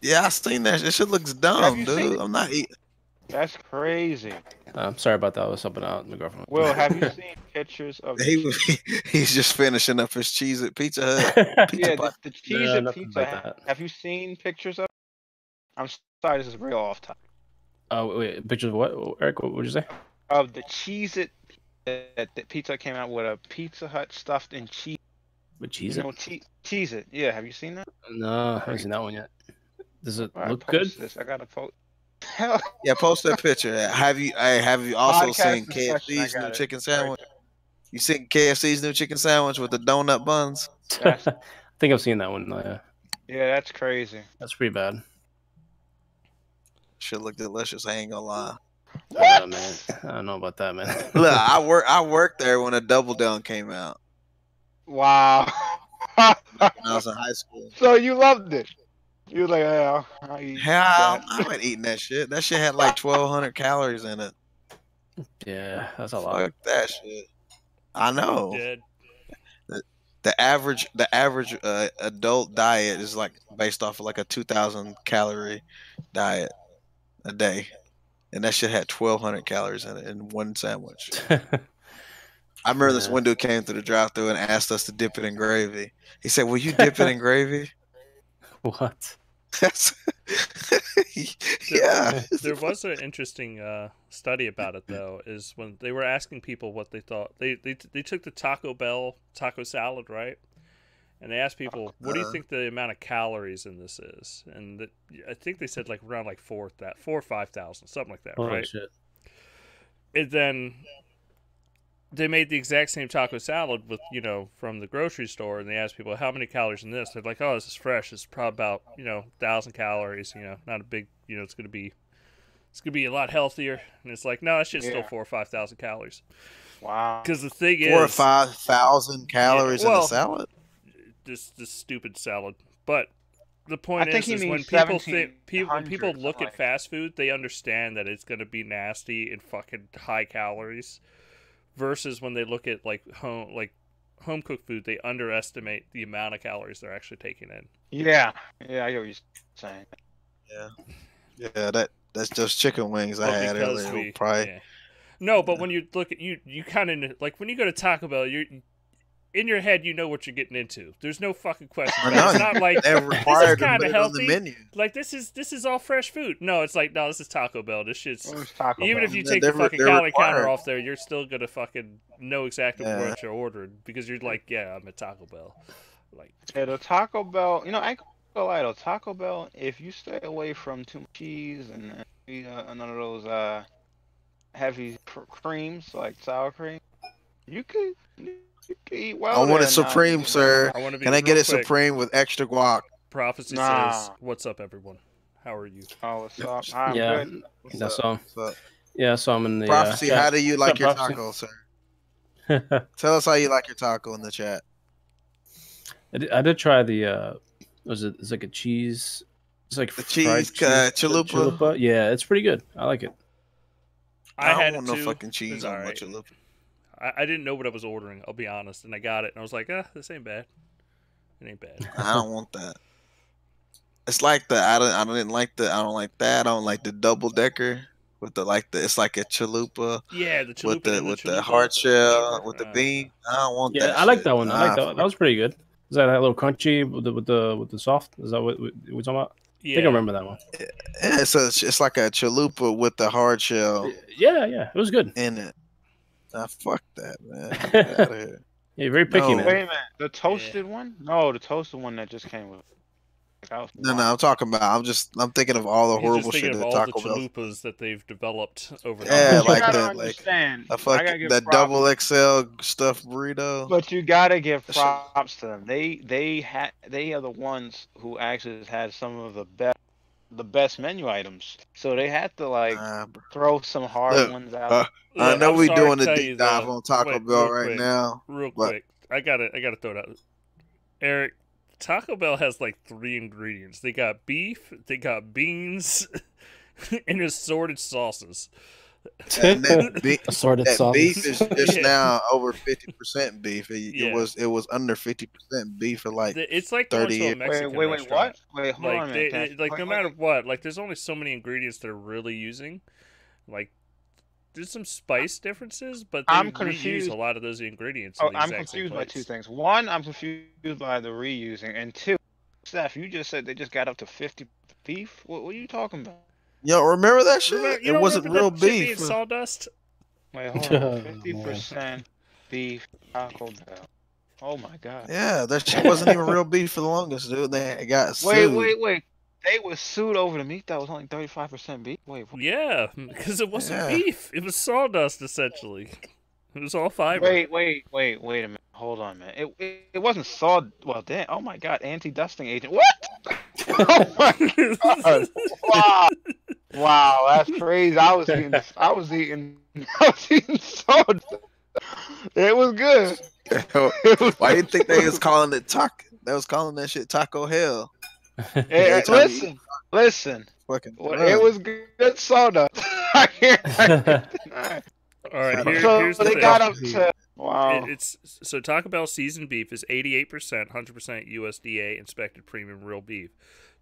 Yeah, I seen that. This shit looks dumb, dude. I'm not eating. That's crazy. Uh, I'm sorry about that. I was helping out my girlfriend. Will, have you <laughs> seen pictures of He, cheese- <laughs> he's just finishing up his cheese at Pizza Hut. <laughs> Pizza Yeah, the, the cheese No, and nothing pizza. like. Have you seen pictures of? I'm sorry, this is real off topic. Oh wait, pictures of what? Eric, what would you say? Of the Cheez-It that the pizza came out with a Pizza Hut stuffed in cheese. With cheese? You know, che- Cheez-It. Yeah, have you seen that? No, I haven't seen that one yet. Does it All right, look post good? This. I gotta post. Hell, <laughs> Yeah, post that picture. Have you? Hey, have you also Podcast seen discussion, I KFC's got new it. chicken Right sandwich? You seen KFC's new chicken sandwich with the donut buns? <laughs> I think I've seen that one. Yeah, Yeah, that's crazy. that's pretty bad. Should look delicious. I ain't gonna lie. Uh, man, I don't know about that, man. <laughs> Look, I work. I worked there when a Double Down came out Wow. when I was in high school. so you loved it. You was like, yeah, I eat Hell. I wasn't eating that shit. That shit had like twelve hundred calories in it. Yeah, that's a lot. Fuck that shit. I know. Dead. The average the average uh, adult diet is like based off of like a two thousand calorie diet a day, and that shit had twelve hundred calories in it in one sandwich. <laughs> I remember this Yeah. one dude came through the drive through and asked us to dip it in gravy. He said, "Will you dip it in gravy?" <laughs> what? That's <laughs> yeah. <laughs> There <laughs> was an interesting uh, study about it though. Is when they were asking people what they thought. They they they took the Taco Bell taco salad right, and they asked people, "What do you Uh-huh. think the amount of calories in this is?" And the, I think they said like around like four that four or five thousand, something like that, Holy right? shit. And then they made the exact same taco salad with you know from the grocery store, and they asked people how many calories in this. They're like, "Oh, this is fresh. It's probably about you know thousand calories. You know, not a big. You know, it's gonna be." It's gonna be a lot healthier, and it's like no, that shit's still Yeah. four or five thousand calories. Wow. Because the thing Four or is, five thousand calories in well, a salad. this this stupid salad. But the point I is, he is when people think people when people look something at fast food, they understand that it's gonna be nasty and fucking high calories. Versus when they look at like home like home cooked food, they underestimate the amount of calories they're actually taking in. Yeah. Yeah, I get what you're saying. Yeah, yeah, that that's just chicken wings I had earlier. we- Probably yeah. No, but when you look at you, you kind of like when you go to Taco Bell, you're in your head, you know what you're getting into. There's no fucking question. I about it. It's not like they're kinda put on healthy. the menu. like this is this is all fresh food. No, it's like no, this is Taco Bell. This shit's What Taco even Bell? if you They're- take the fucking they're counter off there, you're still gonna fucking know exactly Yeah. what you're ordering because you're like, yeah, I'm at Taco Bell. Like, Yeah, the Taco Bell. You know, I go lie though. Taco Bell. If you stay away from too much cheese and uh, eat, uh, none of those uh heavy cr- creams like sour cream, you could you could eat well. I want there it supreme, eat sir. I want to be. Can I get it quick, supreme with extra guac? Prophecy Nah. says, "What's up, everyone? How are you?" Oh, what's up? I'm yeah, good. What's that's up? all. What's up? Yeah, so I'm in the Prophecy, uh, how do you like your Prophecy? taco, sir? <laughs> Tell us how you like your taco in the chat. I, did, I did try the uh, was it? It's like a cheese. It's like The fried cheese, uh, chalupa? Yeah, it's pretty good. I like it. I, I, had don't want it no too. fucking cheese on my chalupa. I, I didn't know what I was ordering. I'll be honest, and I got it, and I was like, ah, this ain't bad. It ain't bad. I don't want that. It's like the I don't I didn't like the I don't like that. I don't like the double decker with the like the it's like a chalupa Yeah, the chalupa with the and with chalupa, the hard shell with the Uh, bean. I don't want Yeah, that. I like shit. that one. I like that. One. That was pretty good. Is that that little crunchy with the with the with the soft? Is that what we we talking about? Yeah, I think I remember that one. Yeah, it's a, it's like a chalupa with the hard shell Yeah, yeah, it was good. in it. Ah, fuck that, man. Get <laughs> outta here. Yeah, you're very picky, No. man. Wait a minute. The toasted one? No, the toasted one that just came with. Like, I was No, no, I'm talking about. I'm just. I'm thinking of all the He's horrible just thinking shit of that all Taco the Bell. chalupas that they've developed over Yeah, the you like gotta the- like understand. A I gotta fucking give the props- double XL stuffed burrito. But you gotta give props to them. They they had they are the ones who actually had some of the best the best menu items. So they had to like Nah, bro. throw some hard Look, ones out. uh, I Look, know I'm we sorry doing to a deep dive though. on Taco Wait, Bell right quick. now. real but- quick. I gotta I gotta throw it out. Eric, Taco Bell has like three ingredients. They got beef, they got beans, <laughs> and assorted sauces. And that, <laughs> be- Assorted that sauce. beef is <laughs> just Yeah. now over fifty percent beef. It, it was it was under fifty percent beef for like The- It's like going 30 to Wait, wait, Mexican wait, wait, what? Wait, hold Like, on a they, minute. it- like Wait, no matter wait. what, like there's only so many ingredients they're really using. Like there's some spice differences, but they I'm reuse confused. a lot of those ingredients. Oh, in the I'm exact same confused by two things. One, I'm confused by the reusing, and two, Steph, you just said they just got up to 50 beef. What, what are you talking about? Yo. Remember that shit? Remember- it wasn't real that shit being beef. Sawdust. Wait, <laughs> hold Oh, on. Fifty percent beef Taco Bell. Oh my god. Yeah, that shit wasn't even real beef for the longest, dude. They got sued. Wait, wait, wait. They was sued over the meat that was only thirty five percent beef. Wait, what? Yeah, because it wasn't Yeah. beef. It was sawdust essentially. It was all fiber. wait, wait, wait, wait a minute. Hold on, man. It it, it wasn't saw. Well, damn. Oh my god, anti dusting agent. What? <laughs> oh my god. Wow. Wow, that's crazy. I was eating. I was eating. <laughs> I was eating sawdust. It was good. It was <laughs> Why you think they was calling it taco? They was calling that shit Taco Hell. Hey, Every listen, listen. Fucking. Well, it was good soda. I can't, I can't All right, here, so here's the they thing. got up to wow. It, it's so Taco Bell seasoned beef is 88%, 100% USDA inspected premium real beef.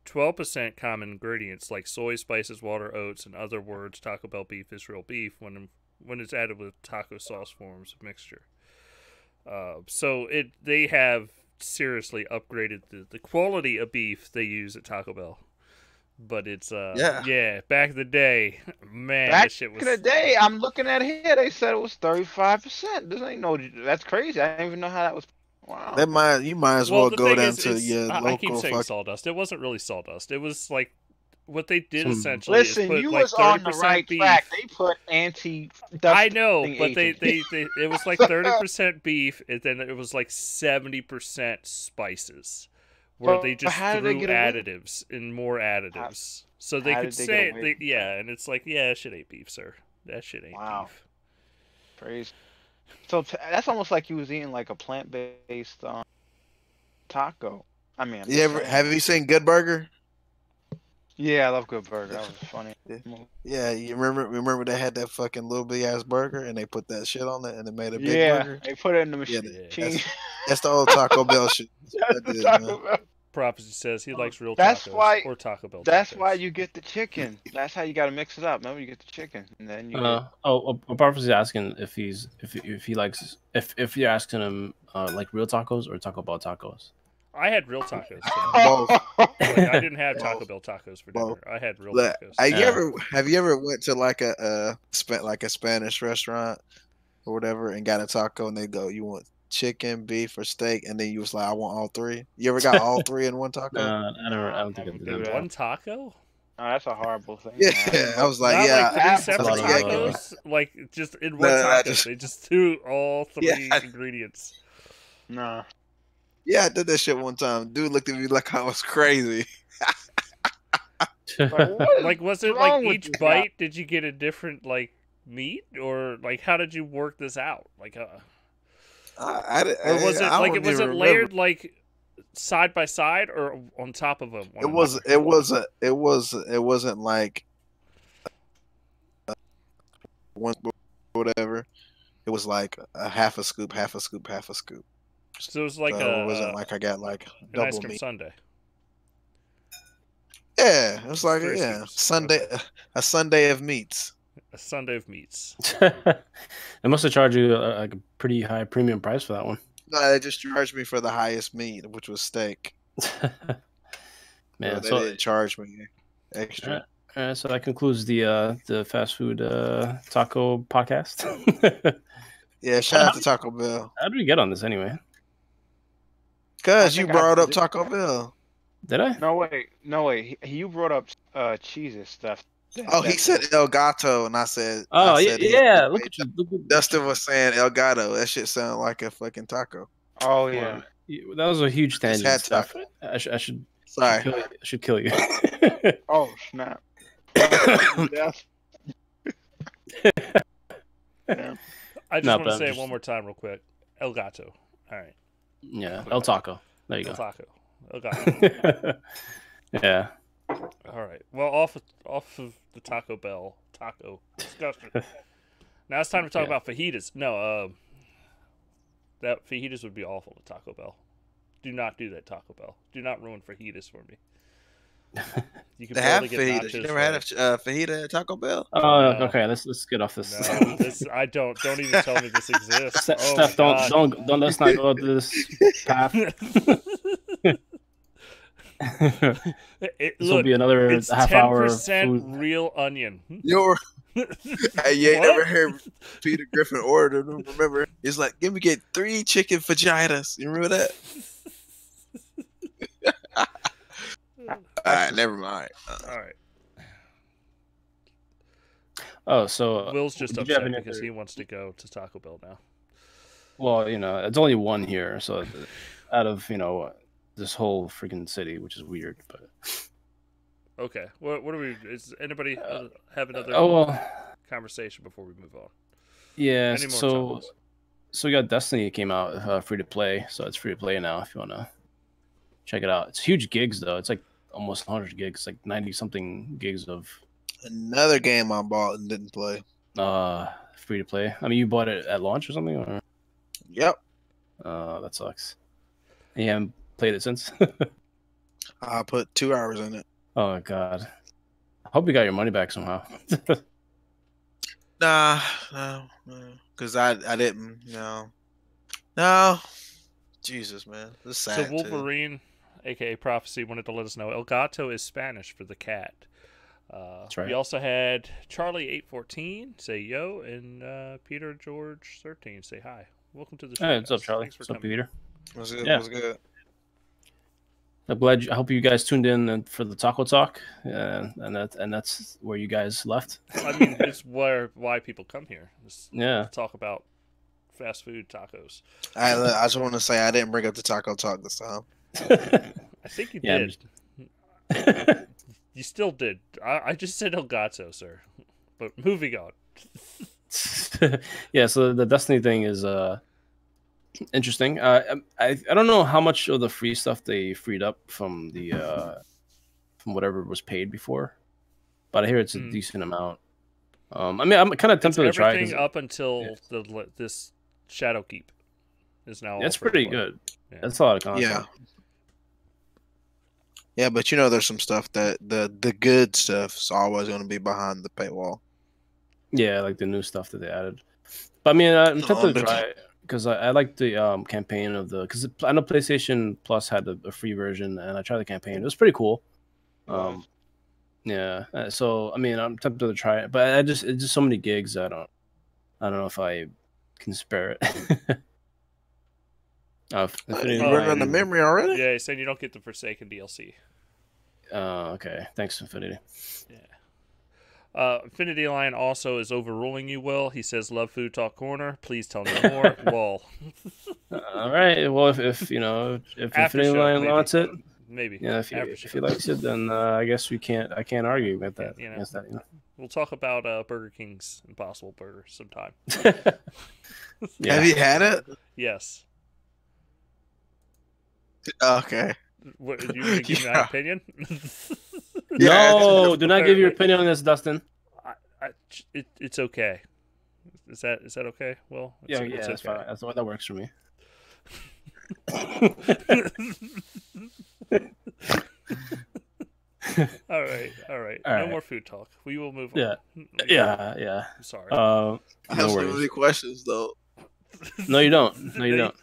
12% common ingredients like soy, spices, water, oats, and other words. Taco Bell beef is real beef when when it's added with taco sauce forms of mixture. Uh, so it they have seriously upgraded the, the quality of beef they use at Taco Bell. But it's uh Yeah. yeah back in the day, <laughs> man, Back that shit was in the day, I'm looking at here. They said it was 35. percent This ain't no. That's crazy. I didn't even know how that was. Wow. That might you might as well, the go down is, to it's- your I, I keep local saying fuck. sawdust. It wasn't really sawdust. It was like what they did Some- essentially. Listen, is put you like was on the right beef. track. They put anti. I know, but they, they, they it was like thirty percent beef, and then it was like seventy percent spices, where But they just how did they threw away? additives and more additives, so they could they say, they, yeah, and it's like, yeah, that shit ain't beef, sir. That shit ain't Wow. beef. Praise. So t- that's almost like you was eating like a plant based um, taco. I mean, I'm You ever have you seen Good Burger? Yeah, I love Good Burger. That was funny. Yeah, you remember remember they had that fucking little big ass burger and they put that shit on it and they made a big Yeah, burger. they put it in the machine. Yeah. That's the old Taco Bell shit. <laughs> That's That did, Taco. Bell. Prophecy says he likes real That's tacos why- or Taco Bell. That's tacos. why you get the chicken. That's how you got to mix it up. Remember, you get the chicken, and then you. Uh, oh, oh, Barf's asking if he's if if he likes if if you're asking him uh, like real tacos or Taco Bell tacos. I had real tacos. For <laughs> Both. like, I didn't have Both. Taco Bell tacos for dinner. Both. I had real Look, tacos. have you ever have you ever went to like a uh spa- like a Spanish restaurant or whatever and got a taco and they go you want chicken, beef, or steak and then you was like I want all three. You ever got all <laughs> three in one taco? Uh, I never. I don't think I would did that. that. One taco? Oh, that's a horrible thing. Yeah, <laughs> I was like, Not yeah, like three separate a lot of, tacos. Like just in one No, no, no, taco, just- they just threw all three Yeah. <laughs> ingredients. No. yeah, I did that shit one time. Dude looked at me like I was crazy. Like, what is Like, was it like each this guy? bite? Did you get a different like meat, or like how did you work this out? Like, uh, I, I, or was it like don't was it layered remember. like side by side or on top of them? It was it was a it was it wasn't like uh, one whatever. It was like a half a scoop, half a scoop, half a scoop. So it was like so a it wasn't like I got like an ice double cream meat. sundae. Yeah, it was like Three yeah, scoops. Sunday a Sunday of meats. A Sunday of meats. <laughs> they must have charged you uh, like a pretty high premium price for that one. No, they just charged me for the highest meat, which was steak. <laughs> Man, so they so didn't charge me extra. uh, so that concludes the uh the fast food uh taco podcast. <laughs> Yeah, shout out to Taco Bell. How did we get on this anyway? Cause you think I brought up. Taco Bell. Did I? No wait, no wait. He, you brought up uh cheeses stuff. Oh, he said El Gato, and I said, Oh I yeah, said it- yeah. Look at you. Look at Dustin was saying El Gato. That shit sounded like a fucking taco. Oh yeah. You- That was a huge Just tangent. had Stuff. I, sh- I should Sorry. kill you. Should kill you. <laughs> <laughs> Oh snap. Yeah. <coughs> Yeah. I just No, want to I'm say it one more time, real quick. El Gato. All right. yeah, El Taco. There you go. El go. Taco. <laughs> El Gato. yeah. All right. Well, off of, off of the Taco Bell taco discussion. <laughs> now it's time to talk Yeah. about fajitas. No, um, that fajitas would be awful at Taco Bell. Do not do that, Taco Bell. Do not ruin fajitas for me. You can They have barely get fajitas. You never had a uh, fajita at Taco Bell? Oh, No. okay. Let's let's get off this. No, this I don't. Don't even tell me this <laughs> exists. Steph, Oh Steph, don't God. don't don't let's not go to this <laughs> path. <laughs> It- this look, will be another it's half ten hour. percent Food. real onion. <laughs> You're, <laughs> hey, you ain't What? never heard Peter Griffin order them. Remember? He's like, give me get three chicken vaginas. You remember that? All right, never mind. Uh, All right. Oh, so uh, Will's just did upset because other- he wants to go to Taco Bell now. well, you know, it's only one here, so out of you know this whole freaking city, which is weird, but Okay. What what are we? Is anybody uh, have another oh well, conversation before we move on? yeah. So tacos? so we got Destiny came out uh, free to play, so it's free to play now if you wanna check it out. It's huge gigs though. It's like almost 100 gigs, like 90 something gigs of Another game I bought and didn't play. uh free to play. I mean, you bought it at launch or something, or Yep. uh, that sucks. And you haven't played it since. <laughs> I put two hours in it. oh god. I hope you got your money back somehow. <laughs> Nah, no, because I I didn't. No, no. Jesus, man, this is So sad. too. Wolverine, aka Prophecy, wanted to let us know El Gato is Spanish for the cat. Uh, That's right. We also had Charlie eight fourteen say yo, and uh, Peter George thirteen say hi. Welcome to the show. hey, what's up. Charlie? Thanks for What's up, coming. Peter? Was good? Yeah. Was good? I'm glad. You, I hope you guys tuned in for the taco talk, uh, and that and that's where you guys left. I mean, it's where why people come here. Just <laughs> yeah. talk about fast food tacos. I I just want to say I didn't bring up the taco talk this time. I think you Yeah, did. <laughs> You still did. I, I just said El Gato, sir. But moving on. <laughs> yeah. So the Destiny thing is uh interesting. Uh, I I don't know how much of the free stuff they freed up from the uh from whatever was paid before, but I hear it's a Hmm. decent amount. Um, I mean, I'm kind of tempted to try. it everything 'cause up until yeah. the the this Shadowkeep is now. That's free pretty good. Yeah. That's a lot of content. Yeah. Yeah, but you know, there's some stuff that the the good stuff is always going to be behind the paywall. Yeah, like the new stuff that they added. But I mean, I'm No, tempted to try it because I, I like the um, campaign of the because I know PlayStation Plus had a, a free version, and I tried the campaign. It was pretty cool. Um, yeah. uh, So I mean, I'm tempted to try it, but I just it's just so many gigs. I don't, I don't know if I can spare it. <laughs> uh, Infinity you Oh, running on the memory already? Yeah, he's saying you don't get the Forsaken DLC. Uh, okay. Thanks, Infinity. Uh, Infinity Line also is overruling you, Will. He says, "Love Food Talk Corner. Please tell me more." <laughs> Lol. Uh, all right. Well, if, if you know if After Infinity show, Line maybe. wants it, Maybe. yeah. If, you, After if he likes it, then uh, I guess we can't. I can't argue with that. you know. against that, you know? We'll talk about uh, Burger King's Impossible Burger sometime. <laughs> yeah. Have you had it? Yes. Okay. What, you gonna give me my <laughs> opinion? Yeah, no, do not give your opinion on this, Dustin. I, I, it, it's okay. Is that is that okay? Well, it's, Yeah, yeah, it's that's okay. fine. That's what that works for me. <laughs> all right, all right. All no right. more food talk. We will move Yeah. on. Yeah, yeah. I'm sorry. Uh, I no have so many questions though. No, you don't. No, you <laughs> don't.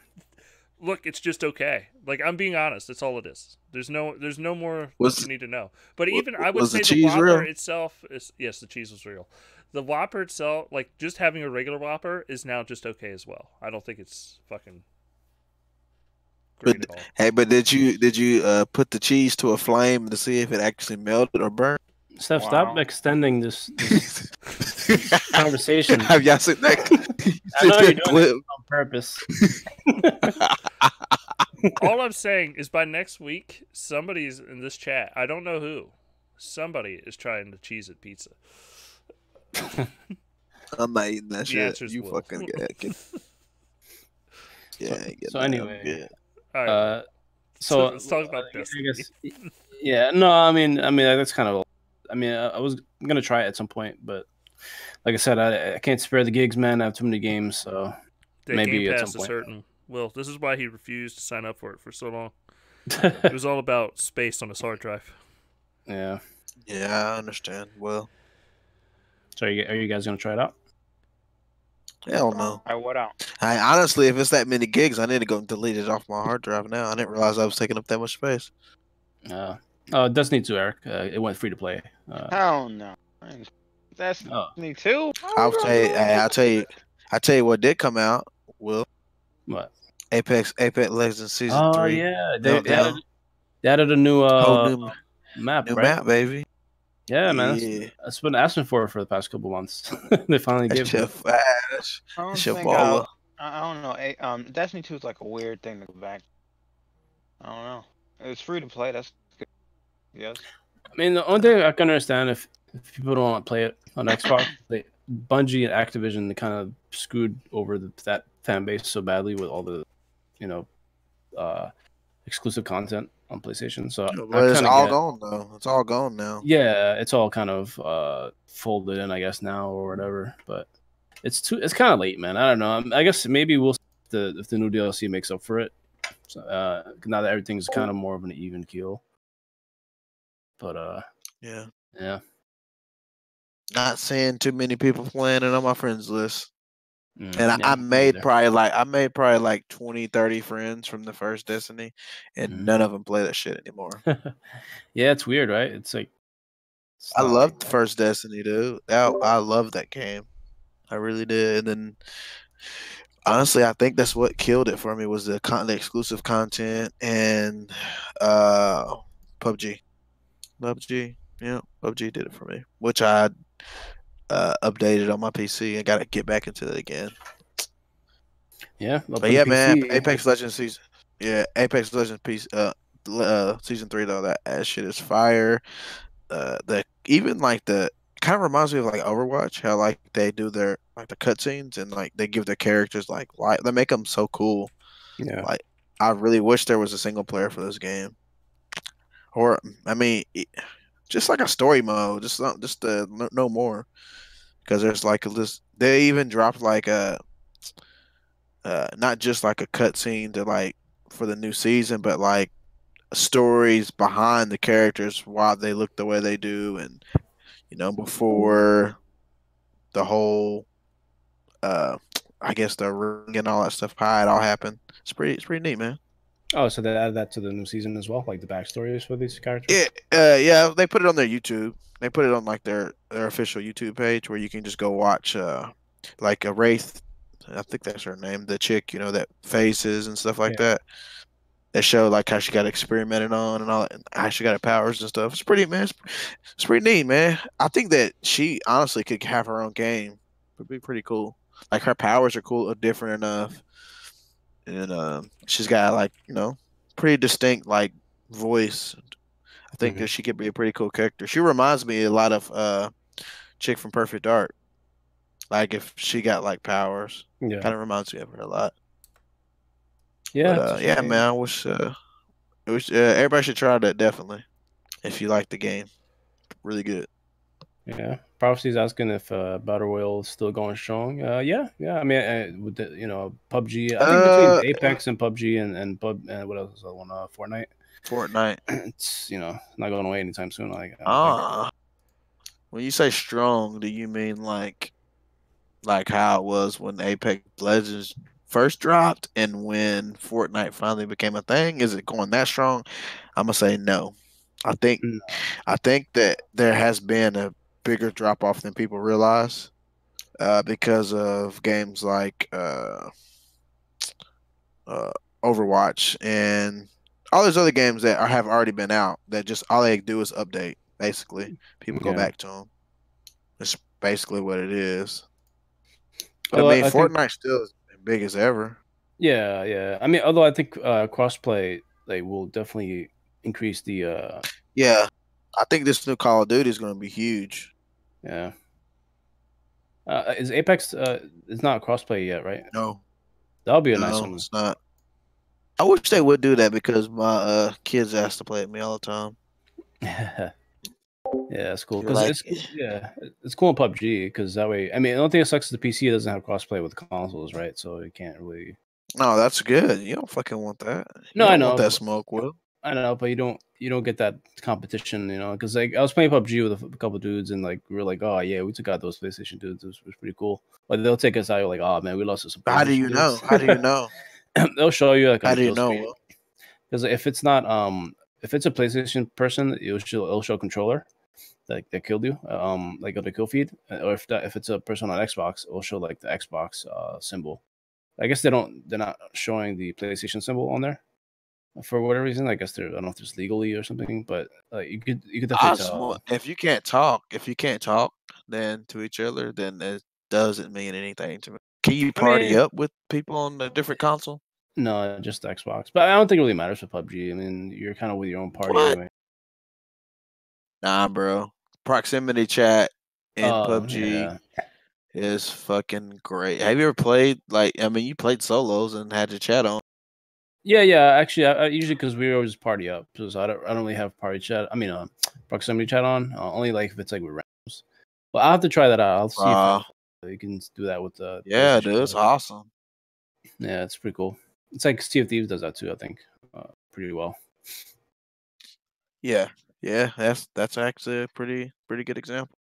Look, it's just okay. Like I'm being honest. That's all it is. There's no, there's no more Was- you need to know. But even I would say the the, Whopper real? itself is yes, the cheese was real. The Whopper itself, like just having a regular Whopper, is now just okay as well. I don't think it's fucking But- Hey, but did you did you uh, put the cheese to a flame to see if it actually melted or burned? Steph, stop extending this, <laughs> this conversation Have y'all seen that, I know you're doing clip? on purpose. <laughs> all I'm saying is by next week, somebody's in this chat. I don't know who. Somebody is trying to Cheez-It pizza. <laughs> I'm not eating that The shit. You will. fucking get, get yeah. So- get so anyway, good. All right. Uh, so So let's talk about I Destiny. guess, yeah, no, I mean, I mean, that's kind of. I mean, I, I was gonna try it at some point, but like I said, I, I can't spare the gigs, man. I have too many games, so the maybe Game at Pass some is point. certain. Well, this is why he refused to sign up for it for so long. <laughs> It was all about space on his hard drive. yeah. Yeah, I understand. Well, So are you, are you guys gonna try it out? hell no. I what out? I honestly, if it's that many gigs, I need to go and delete it off my hard drive now. I didn't realize I was taking up that much space. Uh, uh, Destiny 2, Eric. Uh, it went free to play. Uh, Hell no. That's oh, me too. I'll tell you. I'll tell you. I tell you what did come out. Will what? Apex Apex Legends season Oh three. yeah, they, they, added, they added a new uh new, map, new right? map, baby. Yeah, man. That's, Yeah. that's been asking for it for the past couple months. <laughs> they finally That gave shit it. fast. I don't That shit baller. I'll- I, I don't know. Um, Destiny Two is like a weird thing to go back. I don't know. It's free to play. That's good. Yes. I mean, the only thing I can understand if, if people don't want to play it on <coughs> Xbox, they, Bungie and Activision they kind of screwed over the, that fan base so badly with all the, you know, uh, exclusive content on PlayStation. So I But it's all get- gone though. It's all gone now. Yeah, it's all kind of uh, folded in, I guess now or whatever. But it's too. It's kind of late, man. I don't know. Um, I guess maybe we'll see if the if the new DLC makes up for it. So, uh, now that everything's kind of more of an even keel. But uh, Yeah. yeah. Not seeing too many people playing it on my friends list. Mm, And I, I made neither. probably like I made probably like 20, 30 friends from the first Destiny, and Mhm. none of them play that shit anymore. <laughs> yeah, it's weird, right? It's like it's I loved like- the first Destiny, dude. I loved that game. I really did. And then, honestly, I think that's what killed it for me was the con- the exclusive content and uh, PUBG. PUBG, yeah, PUBG did it for me, which I uh, updated on my PC and got to get back into it again. Yeah, But yeah, man, Apex Legends season, yeah, Apex Legends piece, uh, uh, season three though that, that shit is fire. Uh, the even like the kind of reminds me of like Overwatch, how like they do their like the cutscenes and like they give their characters like light, they make them so cool. Yeah. Like I really wish there was a single player for this game, or I mean, just like a story mode, just not, just no, no more, because there's like a list. They even dropped like a, uh, not just like a cutscene to like for the new season, but like stories behind the characters why they look the way they do, and you know before the whole, uh, I guess the ring and all that stuff, how it all happened. It's pretty, it's pretty neat, man. Oh, so they added that to the new season as well, like the backstories for these characters. Yeah, uh, yeah, they put it on their YouTube. They put it on like their their official YouTube page where you can just go watch uh like a Wraith. I think that's her name, the chick, you know, that faces and stuff like Yeah. that. They show like how she got experimented on and all that, and how she got her powers and stuff. It's pretty man. It's, it's pretty neat, man. I think that she honestly could have her own game. It'd be pretty cool. Like her powers are cool, different enough, and um, she's got like you know pretty distinct like voice. I think Mhm. that she could be a pretty cool character. She reminds me a lot of uh chick from Perfect Dark. Like if she got like powers, yeah, kind of reminds me of her a lot. yeah, but, uh, yeah, man. I wish uh, I wish uh, everybody should try that definitely if you like the game. Really good. Yeah, Prophecy's asking if uh, Battle Royale is still going strong. Uh, yeah, yeah. I mean, uh, with the you know PUBG, I think Uh, between Apex and PUBG and and Pub and what else is the one? Uh, Fortnite. Fortnite. <clears throat> It's you know not going away anytime soon. Like I. Ah. When you say strong, do you mean like like how it was when Apex Legends first dropped and when Fortnite finally became a thing? Is it going that strong? I'm gonna say no. I think No. I think that there has been a bigger drop off than people realize uh, because of games like uh, uh, Overwatch and all those other games that are, have already been out. That just all they do is update. Basically, people go back to them. That's basically what it is. But, Although I mean, I think- Fortnite still is big as ever. Yeah, yeah. I mean, although I think uh, crossplay like will definitely increase the uh, Yeah, I think this new Call of Duty is going to be huge. Yeah. Uh, is Apex? Uh, it's not crossplay yet, right? No, That'll be a no, nice one. it's not. I wish they would do that because my uh, kids ask to play with me all the time. <laughs> yeah, it's cool because like- it's cool- yeah, it's cool in PUBG because that way. I mean, the only thing that sucks is the PC doesn't have crossplay with consoles, right? So you can't really. No, that's good. You don't fucking want that. You No, I know, that smoke, Will. I don't know, but you don't you don't get that competition, you know? Because like I was playing PUBG with a, couple dudes, and like we were like, oh yeah, we took out those PlayStation dudes. It was, it was pretty cool. But they'll take us out like, oh man, we lost to some. How do you know? How do you know? <laughs> <laughs> they'll show you like How do you know? Because if it's not um if it's a PlayStation person, it'll show it'll show controller like that killed you um like on the kill feed, Uh, or if that if it's a person on Xbox, it'll show like the Xbox uh symbol. I guess they don't they're not showing the PlayStation symbol on there for whatever reason. I guess they're I don't know if there's legally or something, but uh, you could you could definitely tell. If you can't talk, if you can't talk, then to each other, then it doesn't mean anything to me. Can you I party mean- up with people on a different console? No, just Xbox. But I don't think it really matters for PUBG. I mean, you're kind of with your own party What? anyway. Nah, bro. Proximity chat in Oh, PUBG yeah. is fucking great. Have you ever played like? I mean, you played solos and had your chat on. Yeah, yeah. Actually, I, I usually because we always party up, so I don't, I don't really have party chat. I mean, uh, proximity chat on. Uh, only like if it's like with randoms. But I'll have to try that out. I'll see. Uh, if you can do that with the Yeah, dude, it's awesome. Yeah, it's pretty cool. It's like Sea of Thieves does that too. I think uh, pretty well. Yeah, yeah, that's that's actually a pretty pretty good example.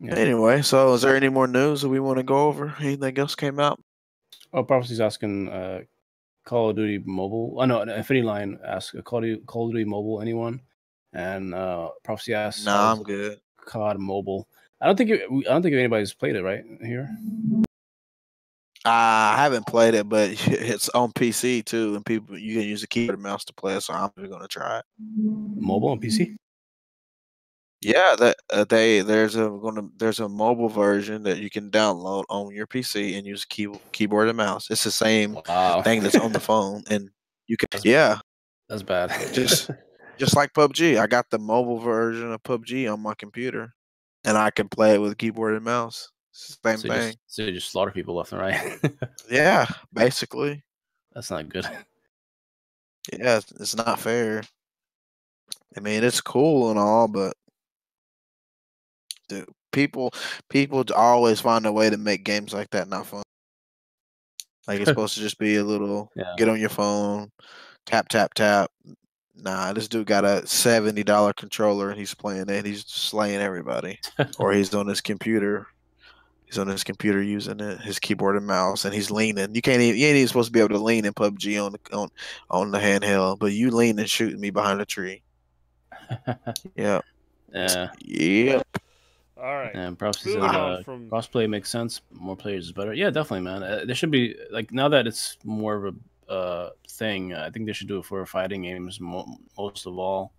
Yeah. Anyway, so is there any more news that we want to go over? Anything else came out? Oh, Prophecy's asking uh, Call of Duty Mobile. Oh no, Infinity Line asks uh, Call of Duty, Call of Duty Mobile. Anyone? And uh, Prophecy asks, Nah, I'm good. COD Mobile. I don't think it, I don't think anybody's played it right here. I haven't played it, but <laughs> it's on PC too, and people you can use a keyboard and mouse to play it. So I'm just gonna try it. Mobile and PC. Yeah, that uh, they there's a gonna there's a mobile version that you can download on your PC and use key, keyboard and mouse. It's the same Wow, thing that's on the <laughs> phone, and you can That's- yeah, That's bad. <laughs> Just- <laughs> just like PUBG. I got the mobile version of PUBG on my computer, and I can play it with keyboard and mouse. Same so, thing. just, so you just slaughter people left and right. Yeah, basically. That's not good. Yeah, it's not fair. I mean, it's cool and all, but people people always find a way to make games like that not fun. Like it's <laughs> supposed to just be a little Yeah. get on your phone, tap tap tap. Nah, this dude got a seventy dollar controller and he's playing it. He's slaying everybody, or <laughs> he's on his computer. He's on his computer using it, his keyboard and mouse, and he's leaning. You can't even you ain't even supposed to be able to lean in PUBG on the on on the handheld, but you lean and shooting me behind a tree. <laughs> Yeah, yeah. yeah. All right. And Prophecy says uh, from crossplay makes sense. More players is better. Yeah, definitely, man. Uh, there should be like now that it's more of a uh, thing. I think they should do it for fighting games mo- most of all.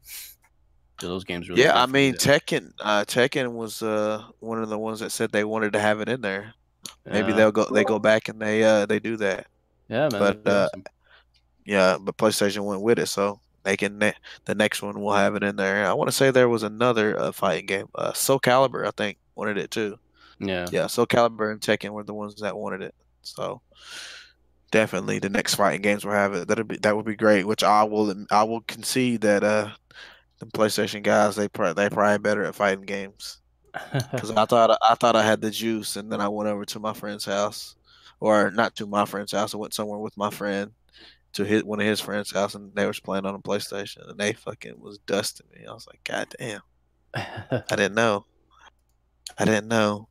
Those games really. Yeah, I mean the- Tekken. Uh, Tekken was uh one of the ones that said they wanted to have it in there. Maybe yeah. they'll go they go back and they uh they do that. Yeah, man. but, uh, awesome. Yeah, but PlayStation went with it, so they can ne- the next one will have it in there. I want to say there was another uh, fighting game, uh, Soul Calibur, I think wanted it too. yeah. Yeah, Soul Calibur and Tekken were the ones that wanted it. So definitely the next fighting games will have it. That'd be that would be great. Which I will I will concede that uh the PlayStation guys they probably they probably better at fighting games. <laughs> Because I thought I thought I had the juice, and then I went over to my friend's house, or not to my friend's house. I went somewhere with my friend to his one of his friends' house, and they was playing on a PlayStation, and they fucking was dusting me. I was like, God damn, <laughs> I didn't know. I didn't know.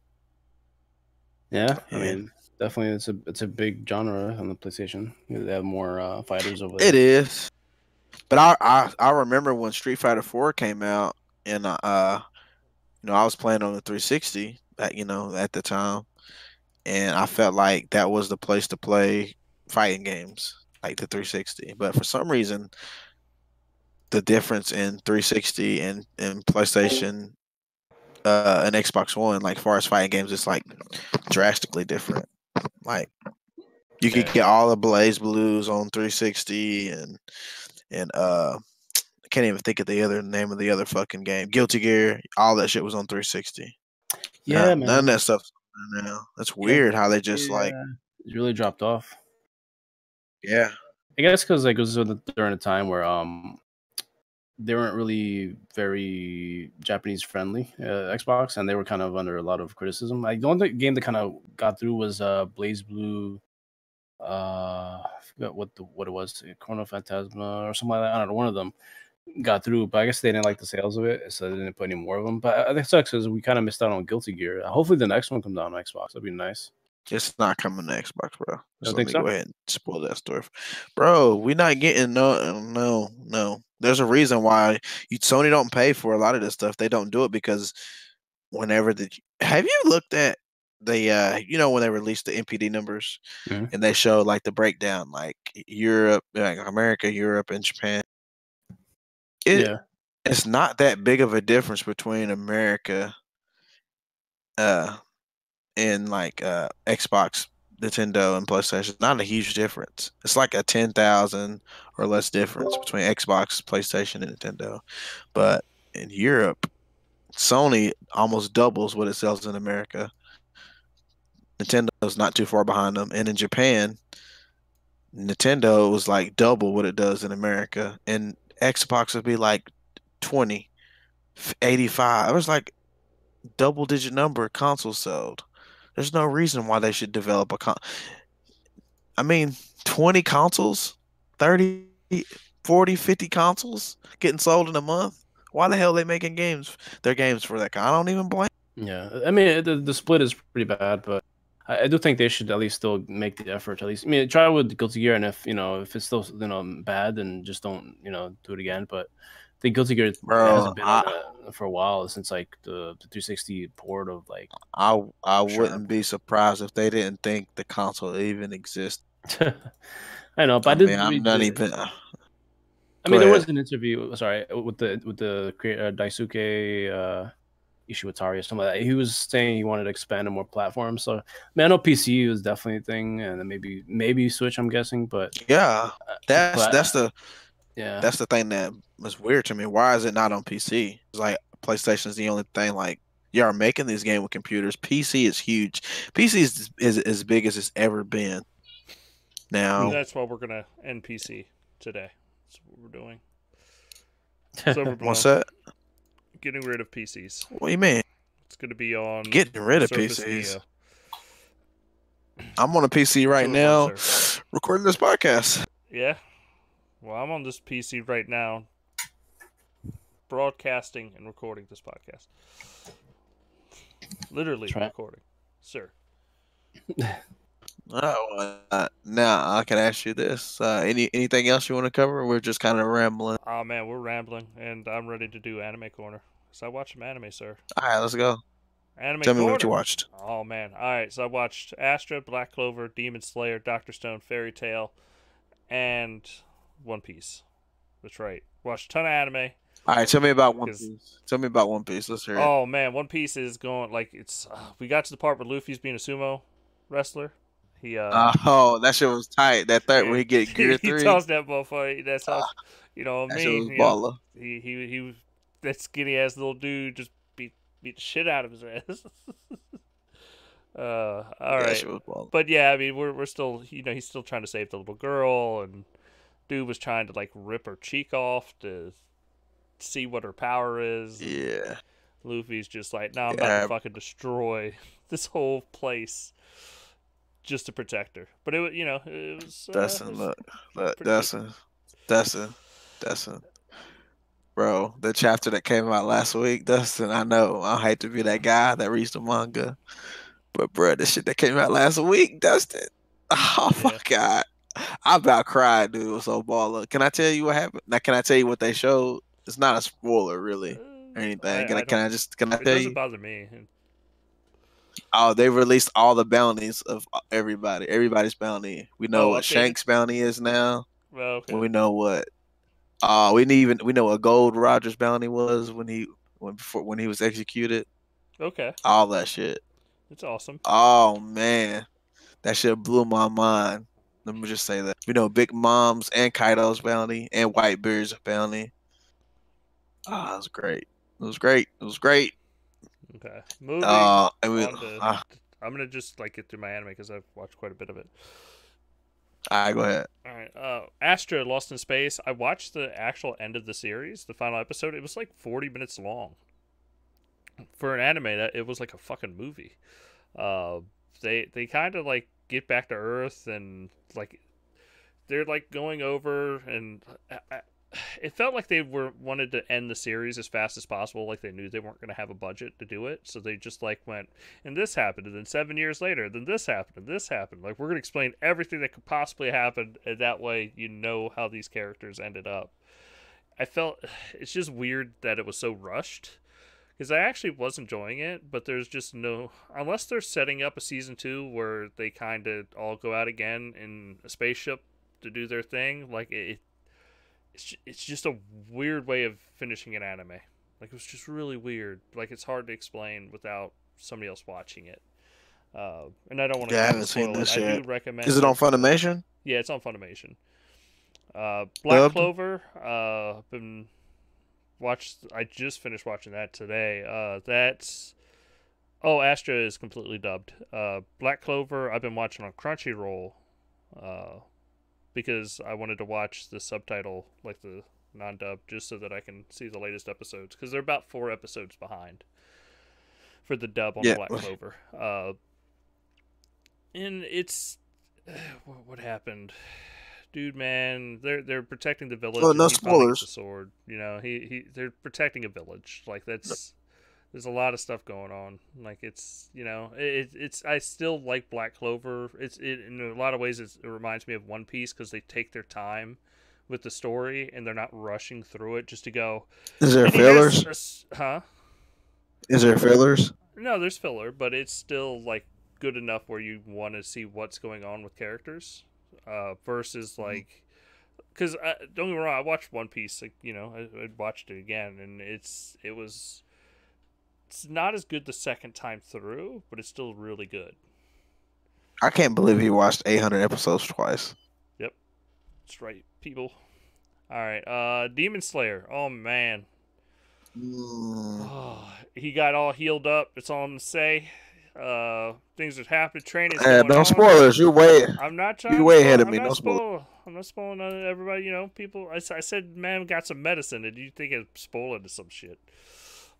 yeah, I mean, definitely, it's a it's a big genre on the PlayStation. They have more uh, fighters over there. It is. But I, I I remember when Street Fighter Four came out, and uh, uh, you know, I was playing on the 360 at you know at the time, and I felt like that was the place to play fighting games, like the 360. But for some reason, the difference in 360 and and PlayStation, uh, and Xbox One, like far as fighting games, it's like drastically different. Like you could Yeah. get all the BlazBlues on 360 and and uh I can't even think of the other name of the other fucking game. Guilty Gear, all that shit was on 360. Yeah, None- man. None of that stuff now. That's weird how they just like Yeah, it really dropped off. Yeah. I guess because like it was during a time where um they weren't really very Japanese friendly uh, Xbox, and they were kind of under a lot of criticism. Like the only game that kind of got through was uh BlazBlue. Uh, I forgot what the what it was, Chrono Phantasma or something like that. I don't know. One of them got through, but I guess they didn't like the sales of it, so they didn't put any more of them. But I think it sucks because we kind of missed out on Guilty Gear. Hopefully, the next one comes out on Xbox. That'd be nice. It's not coming to Xbox, bro. Just let think me so? go ahead and spoil that story, bro. We're not getting no, no, no. There's a reason why you Sony don't pay for a lot of this stuff. They don't do it because whenever the have you looked at the uh you know when they released the NPD numbers Mhm. and they show like the breakdown like Europe, like America, Europe, and Japan. It, yeah, it's not that big of a difference between America uh and like uh Xbox, Nintendo and PlayStation. Not a huge difference. It's like a 10,000 or less difference between Xbox, PlayStation and Nintendo. But in Europe, Sony almost doubles what it sells in America. Nintendo's not too far behind them and in Japan, Nintendo was like double what it does in America and Xbox would be like 20 85 it was like double digit number of consoles sold. There's no reason why they should develop a con. I mean, 20 consoles, 30, 40, 50 consoles getting sold in a month. Why the hell are they making games? Their games for that. I don't even blame. Yeah, I mean the, the split is pretty bad, but I, do think they should at least still make the effort. At least, I mean, try with Guilty Gear, and if you know if it's still you know bad, then just don't you know do it again. But think Guilty Gear Bro, hasn't been I- on a, for a while since like the, the 360 port of like. I I Sure. wouldn't be surprised if they didn't think the console even exists. <laughs> I know, but I, I mean, I'm not even. I mean, there was an interview. Sorry, with the with the creator uh, Daisuke uh, Ishiwatari or something like that. He was saying he wanted to expand on more platforms. So, I mean, I know PC is definitely a thing, and then maybe maybe Switch. I'm guessing, but Yeah, that's but- that's the yeah, that's the thing that was weird to me. Why is it not on PC? It's like PlayStation is the only thing. Like you are making these game with computers. PC is huge. PC is, is as big as it's ever been. Now, That's why we're gonna end PC today. That's what we're doing. <laughs> It's overblown. what's that? Getting rid of PCs. What do you mean? It's gonna be on Getting rid of PCs. Neo. I'm on a PC right now, recording this podcast. Yeah. Well, I'm on this PC right now, broadcasting and recording this podcast. Literally Try- recording, sir. <laughs> Oh, uh, now I can ask you this: uh, any anything else you want to cover? We're just kind of rambling. Oh man, we're rambling, and I'm ready to do anime corner. So I watched some anime, sir. All right, let's go. Anime Tell me what you watched. Oh man! All right, so I watched Astra, Black Clover, Demon Slayer, Doctor Stone, Fairy Tail, and One Piece. That's right. Watched a ton of anime. All right, tell me about One Piece. Tell me about One Piece. Let's hear it. Oh man, One Piece is going like it's. Uh, we got to the part where Luffy's being a sumo wrestler. He uh, Oh, that shit was tight. That third when he get he, gear <laughs> he three, tossed that motherfucker. That's how you know that me. shit was you know, baller. he he he was that skinny ass little dude just beat beat the shit out of his ass. <laughs> uh, all That right. shit was baller. But yeah, I mean, we're we're still, you know, he's still trying to save the little girl, and dude was trying to like rip her cheek off to see what her power is. Yeah, Luffy's just like, no, I'm Yeah. about to fucking destroy <laughs> this whole place just to protect her. But it, you know, it was. Uh, it Dustin, was- look, look, pretty good. Dustin, Dustin, Dustin, bro. The chapter that came out last week, Dustin. I know I hate to be that guy that reads the manga, but bro, the shit that came out last week, Dustin. <laughs> Oh my god, I about cried, dude. It was so baller. Can I tell you what happened? Now, can I tell you what they showed? It's not a spoiler, really, uh, or anything. I- can I, I can I just can I It tell doesn't you? bother me. Oh, they released all the bounties of everybody. Everybody's bounty. We know Oh, what? Shanks' bounty is now. Well, okay. We know what. Uh, we need even we know what Gold Rogers bounty was when he when before when he was executed. okay, All that shit. it's awesome. Oh man, that shit blew my mind. Let me just say that. We know Big Mom's and Kaido's bounty and Whitebeard's bounty. Ah, it was great. It was great. It was great. Okay, moving. Uh, I mean, to- uh, I'm gonna just like get through my anime because I've watched quite a bit of it. all right, go ahead. All right, uh, Astra Lost in Space. I watched the actual end of the series, the final episode. It was like 40 minutes long. For an anime, that it was like a fucking movie. Uh, they they kind of like get back to Earth and like they're like going over and I, I, it felt like they were wanted to end the series as fast as possible. Like they knew they weren't going to have a budget to do it, so they just like went and this happened, and then seven years later, then this happened, and this happened. Like we're gonna explain everything that could possibly happen, and that way you know how these characters ended up. I felt <sighs> it's just weird that it was so rushed, because I actually was enjoying it, but there's just no unless they're setting up a season two where they kind of all go out again in a spaceship to do their thing. Like it, it's it's just a weird way of finishing an anime. Like it was just really weird. Like it's hard to explain without somebody else watching it. Uh, and I don't want to. Yeah, I haven't seen this I yet. do recommend. Is it on Funimation? Yeah, it's on Funimation. Uh, Black Dubbed? Clover. Uh, been watched. I just finished watching that today. Uh, that's. Oh, Astra is completely dubbed. Uh, Black Clover. I've been watching on Crunchyroll. Uh, because I wanted to watch the subtitle, like the non-dub, just so that I can see the latest episodes. Because they're about four episodes behind. for the dub on Yeah. Black <laughs> Clover. Uh, and it's <sighs> what, what happened, dude? Man, they're they're protecting the village. Oh, no he finally gets spoilers. The sword, you know, he he they're protecting a village. Like that's there's a lot of stuff going on. Like it's you know it, it's I still like Black Clover. It's it, in a lot of ways it's, it reminds me of One Piece because they take their time with the story and they're not rushing through it just to go. Is there fillers? Huh? Is there fillers? No, there's filler, but it's still like good enough where you want to see what's going on with characters, uh, versus like, because don't get me wrong, I watched One Piece, like you know, I, I watched it again, and it's it was, it's not as good the second time through, but it's still really good. I can't believe he watched 800 episodes twice. Yep, that's right, people. All right, uh, Demon Slayer. Oh man, Mm, oh, <sighs> he got all healed up. That's all I'm gonna say. Uh, things that happened. Training. eh, no spoilers. You wait. I'm not trying. You way ahead of I'm me, Not no spoil- spoil. I'm not spoiling on everybody. You know, people. I, I said, man got some medicine, and you think it's spoiling to some shit.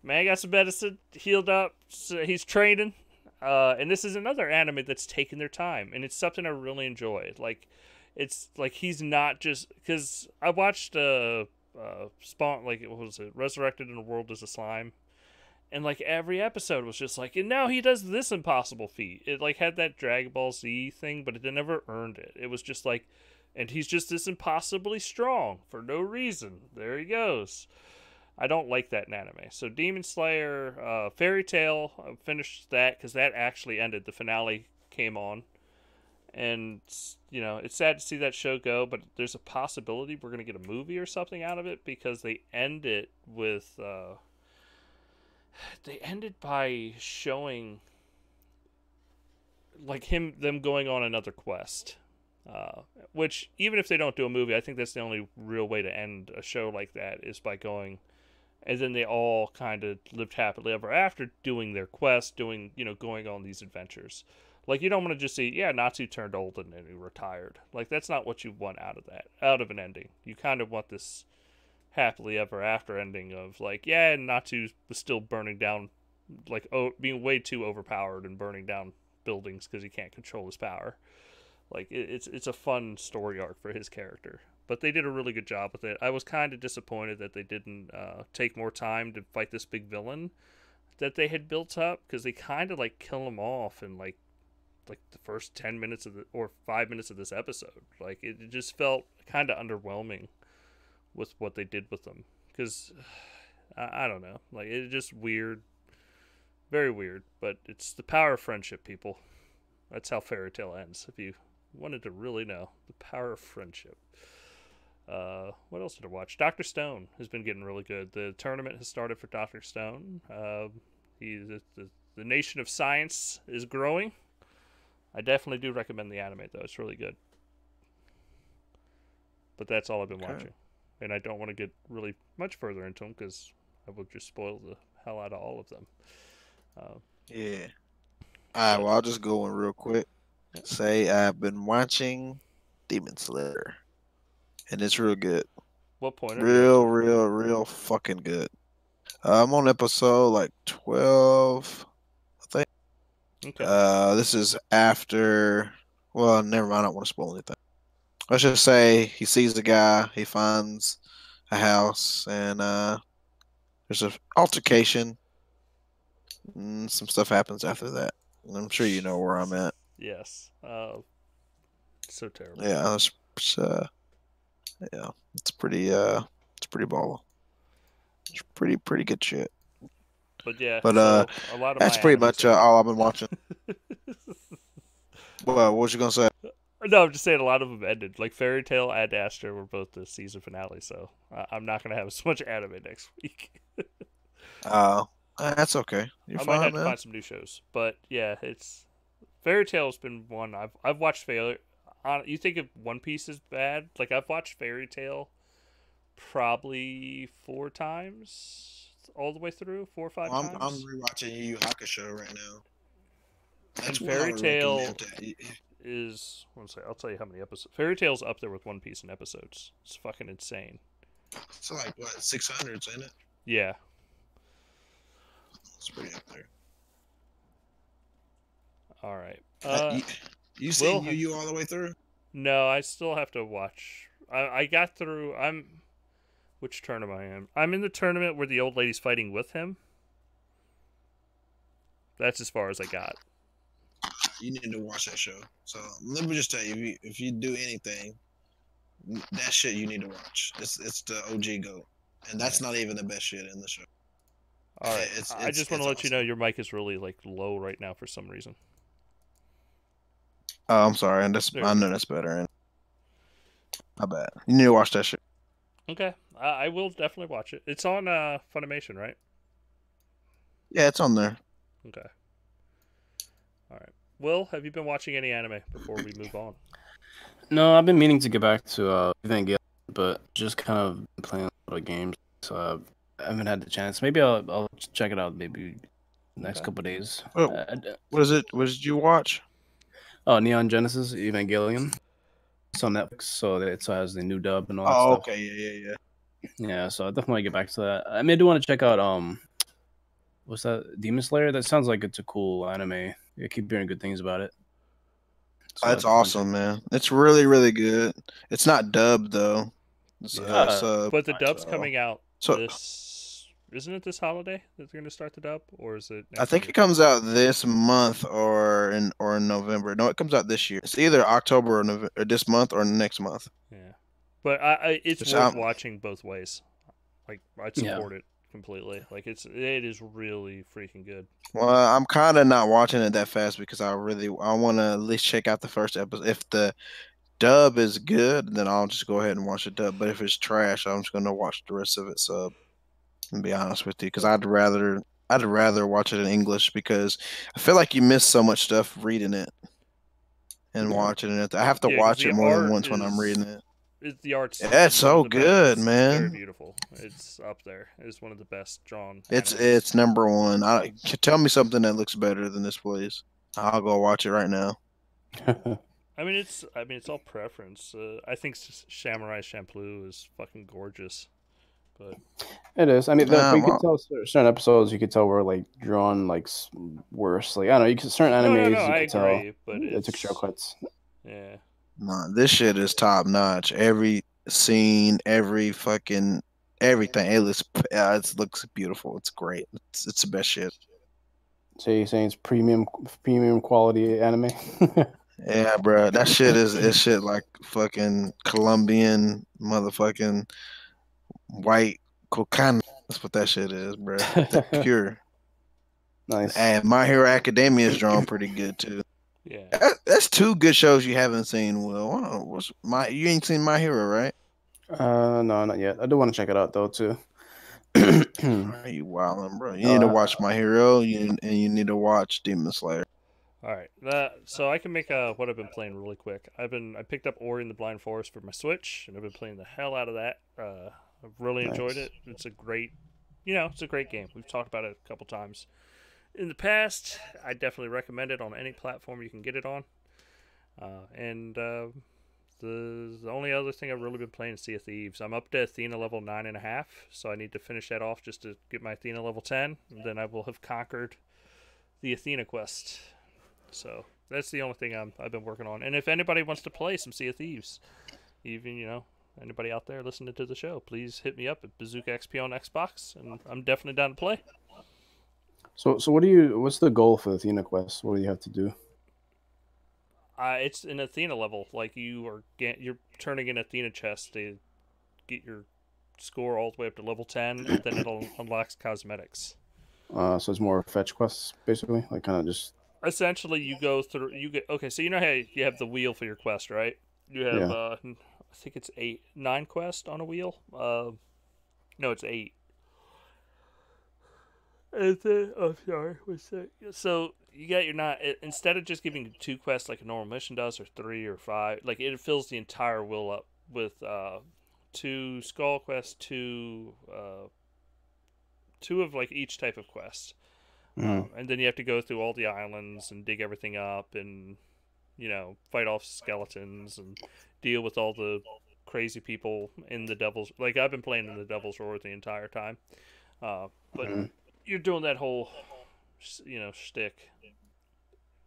Man got some medicine, healed up. So he's training. Uh, and this is another anime that's taking their time, and it's something I really enjoy. Like, it's like he's not just because I watched uh, uh, Spawn, like what was it, Resurrected in the World as a Slime, and like every episode was just like, and now he does this impossible feat. It like had that Dragon Ball Z thing, but it never earned it. It was just like, and he's just this impossibly strong for no reason. There he goes. I don't like that in anime. So Demon Slayer, uh, Fairy Tail, I finished that because that actually ended. The finale came on, and you know it's sad to see that show go. But there's a possibility we're gonna get a movie or something out of it because they end it with. Uh, they ended by showing like him them going on another quest uh, which even if they don't do a movie i think that's the only real way to end a show like that is by going and then they all kind of lived happily ever after doing their quest doing you know going on these adventures. Like you don't want to just see yeah natsu turned old and then he retired. Like that's not what you want out of that out of an ending. You kind of want this happily ever after ending of like yeah natsu was still burning down like oh being way too overpowered and burning down buildings because he can't control his power. Like it, it's it's a fun story arc for his character but they did a really good job with it. I was kind of disappointed that they didn't uh, take more time to fight this big villain that they had built up because they kind of like kill him off in like like the first 10 minutes of the or 5 minutes of this episode. Like it, it just felt kind of underwhelming with what they did with them because <sighs> I, I don't know like it's just weird very weird but it's the power of friendship people that's how fairy tail ends if you wanted to really know the power of friendship uh, what else did I watch? Doctor Stone has been getting really good. The tournament has started for Doctor Stone. Uh, he the, the the nation of science is growing. I definitely do recommend the anime though; it's really good. But that's all I've been Okay. watching, and I don't want to get really much further into them because I will just spoil the hell out of all of them. Uh, Yeah. All right. Well, I'll just go in real quick. Say I've been watching Demon Slayer, and it's real good. what point? Real, real, real fucking good. Uh, I'm on episode like 12. at? Okay. Uh, this is after. Well, never mind. I don't want to spoil anything. Let's just say he sees the guy. He finds a house, and uh, there's an altercation. And some stuff happens after that. I'm sure you know where I'm at. yes. Uh, so terrible. Yeah, it's, it's, uh, yeah, it's pretty. Uh, it's pretty ball. It's pretty, pretty good shit. But yeah. But, uh, so a lot of That's pretty much uh, all I've been watching. <laughs> Well, what was you gonna say? No, I'm just saying a lot of them ended. Like Fairy Tail and Astra were both the season finale, so I'm not gonna have <laughs> as much anime next week. Uh, that's okay. You're I might fine, have to find some new shows, but yeah, it's Fairy Tail's been one I've I've watched. Failure. You think if One Piece is bad? Like I've watched Fairy Tail probably four times all the way through, four or 5 I'm, times. I'm rewatching Yu Yu Hakusho right now. And Fairy would Tail- recommend to- is let's say I'll tell you how many episodes. Fairy Tail's up there with One Piece in episodes. It's fucking insane. It's like what six hundreds, ain't it? Yeah, It's pretty up there. All right. Uh, Uh, you, you seen Will- Yu Yu all the way through? no, I still have to watch. I I got through. I'm. Which tournament am I am? I'm in the tournament where the old lady's fighting with him. That's as far as I got. You need to watch that show. So let me just tell you, if you, if you do anything, that shit you need to watch. It's it's the OG goat, and that's not even the best shit in the show. All right. It's- I just want to let you know your mic is really like low right now for some reason. Oh, I'm sorry. That's There I we know that's better. And my bad. You need to watch that shit. Okay, I, I will definitely watch it. It's on uh Funimation, right? Yeah, it's on there. Okay. All right. Will, have you been watching any anime before we move on? No, I've been meaning to get back to uh, Evangelion, but just kind of playing a lot of games, so uh, I haven't had the chance. Maybe I'll I'll check it out maybe next Okay. couple days. Oh. Uh, uh, What is it? What did you watch? oh, Neon Genesis Evangelion. It's on Netflix, so it has the new dub and all that Oh, stuff. okay. Yeah, yeah, yeah. Yeah, so I definitely get back to that. I may do want to check out um, what's that? Demon Slayer. That sounds like it's a cool anime. I keep hearing good things about it. So That's awesome, man. It's really, really good. It's not dubbed though. It's, uh, Yeah. sub. But the dub's So- coming out so this. Isn't it this holiday that they're going to start the dub, or is it? I think year? it comes out this month or in or in November. No, it comes out this year. It's either October or, November, or this month or next month. Yeah, but I, I it's It's worth out- watching both ways. Like I'd Yeah. support it completely. Like it's it is really freaking good. Well, I'm kind of not watching it that fast because I really I want to at least check out the first episode. If the dub is good, then I'll just go ahead and watch the dub. But if it's trash, I'm just gonna watch the rest of it sub. And be honest with you, because I'd rather I'd rather watch it in English because I feel like you miss so much stuff reading it and watching it. I have to Yeah, watch it more than once when I'm reading it. It, the art's Yeah, it's so of the best. good, It's very man. beautiful. It's up there. It's one of the best drawn. It's animes. it's number one. I tell me something that looks better than this, please. I'll go watch it right now. <laughs> I mean, it's. I mean, it's all preference. Uh, I think Samurai Champloo is fucking gorgeous, but It is. I mean, the, but you well- could tell certain episodes. You could tell were like drawn like worse. Like I don't know. You could certain no, animes. no, no, you I could tell agree. But they it's took shortcuts. Yeah, Nah, this shit is top notch. Every scene, every fucking everything. It looks, uh, it looks beautiful. It's great. It's, it's the best shit. So you're saying it's premium, premium quality anime? <laughs> Yeah, bro. That shit is it's shit like fucking Colombian motherfucking white cocaine. That's what that shit is, bro. <laughs> Pure. nice. And My Hero Academia is drawn pretty good too. Yeah. That- That's two good shows you haven't seen. Will, Wow, what's my? You ain't seen My Hero, right? Uh, no, not yet. I do want to check it out though too. <clears throat> Are you wildin', bro? You need to Uh, watch My Hero, you, and you need to watch Demon Slayer. All right. That, so I can make uh, what I've been playing really quick. I've been I picked up Ori and the Blind Forest for my Switch, and I've been playing the hell out of that. Uh, I've really enjoyed it. It's a great, you know, it's a great game. We've talked about it a couple times in the past. I definitely recommend it on any platform you can get it on. Uh, and uh, the the only other thing I've really been playing is Sea of Thieves. I'm up to Athena level nine and a half, so I need to finish that off just to get my Athena level ten, and then I will have conquered the Athena quest. So that's the only thing I'm, I've been working on. And if anybody wants to play some Sea of Thieves, even you know anybody out there listening to the show, please hit me up at Bazooka XP on Xbox, and I'm definitely down to play. So, so what do you? What's the goal for the Athena quest? What do you have to do? Uh, it's an Athena level. Like you are, get, you're turning in Athena chest to get your score all the way up to level ten, and then it'll <coughs> unlocks cosmetics. Uh, so it's more fetch quests, basically, like kind of just. Essentially, you go through. You get okay. So you know how you have the wheel for your quest, right? You have, Yeah. uh, I think it's eight, nine quests on a wheel. Uh, no, it's eight. And then, oh, sorry, what's that? So you got your nine. i- Instead of just giving you two quests like a normal mission does, or three or five, like it fills the entire wheel up with uh, two skull quests, two, uh, two of like each type of quest. Mm. Um, and then you have to go through all the islands and dig everything up and, you know, fight off skeletons and deal with all the crazy people in the Devil's. Like, I've been playing in the Devil's Roar the entire time. Uh, but Mhm. You're doing that whole, you know, shtick.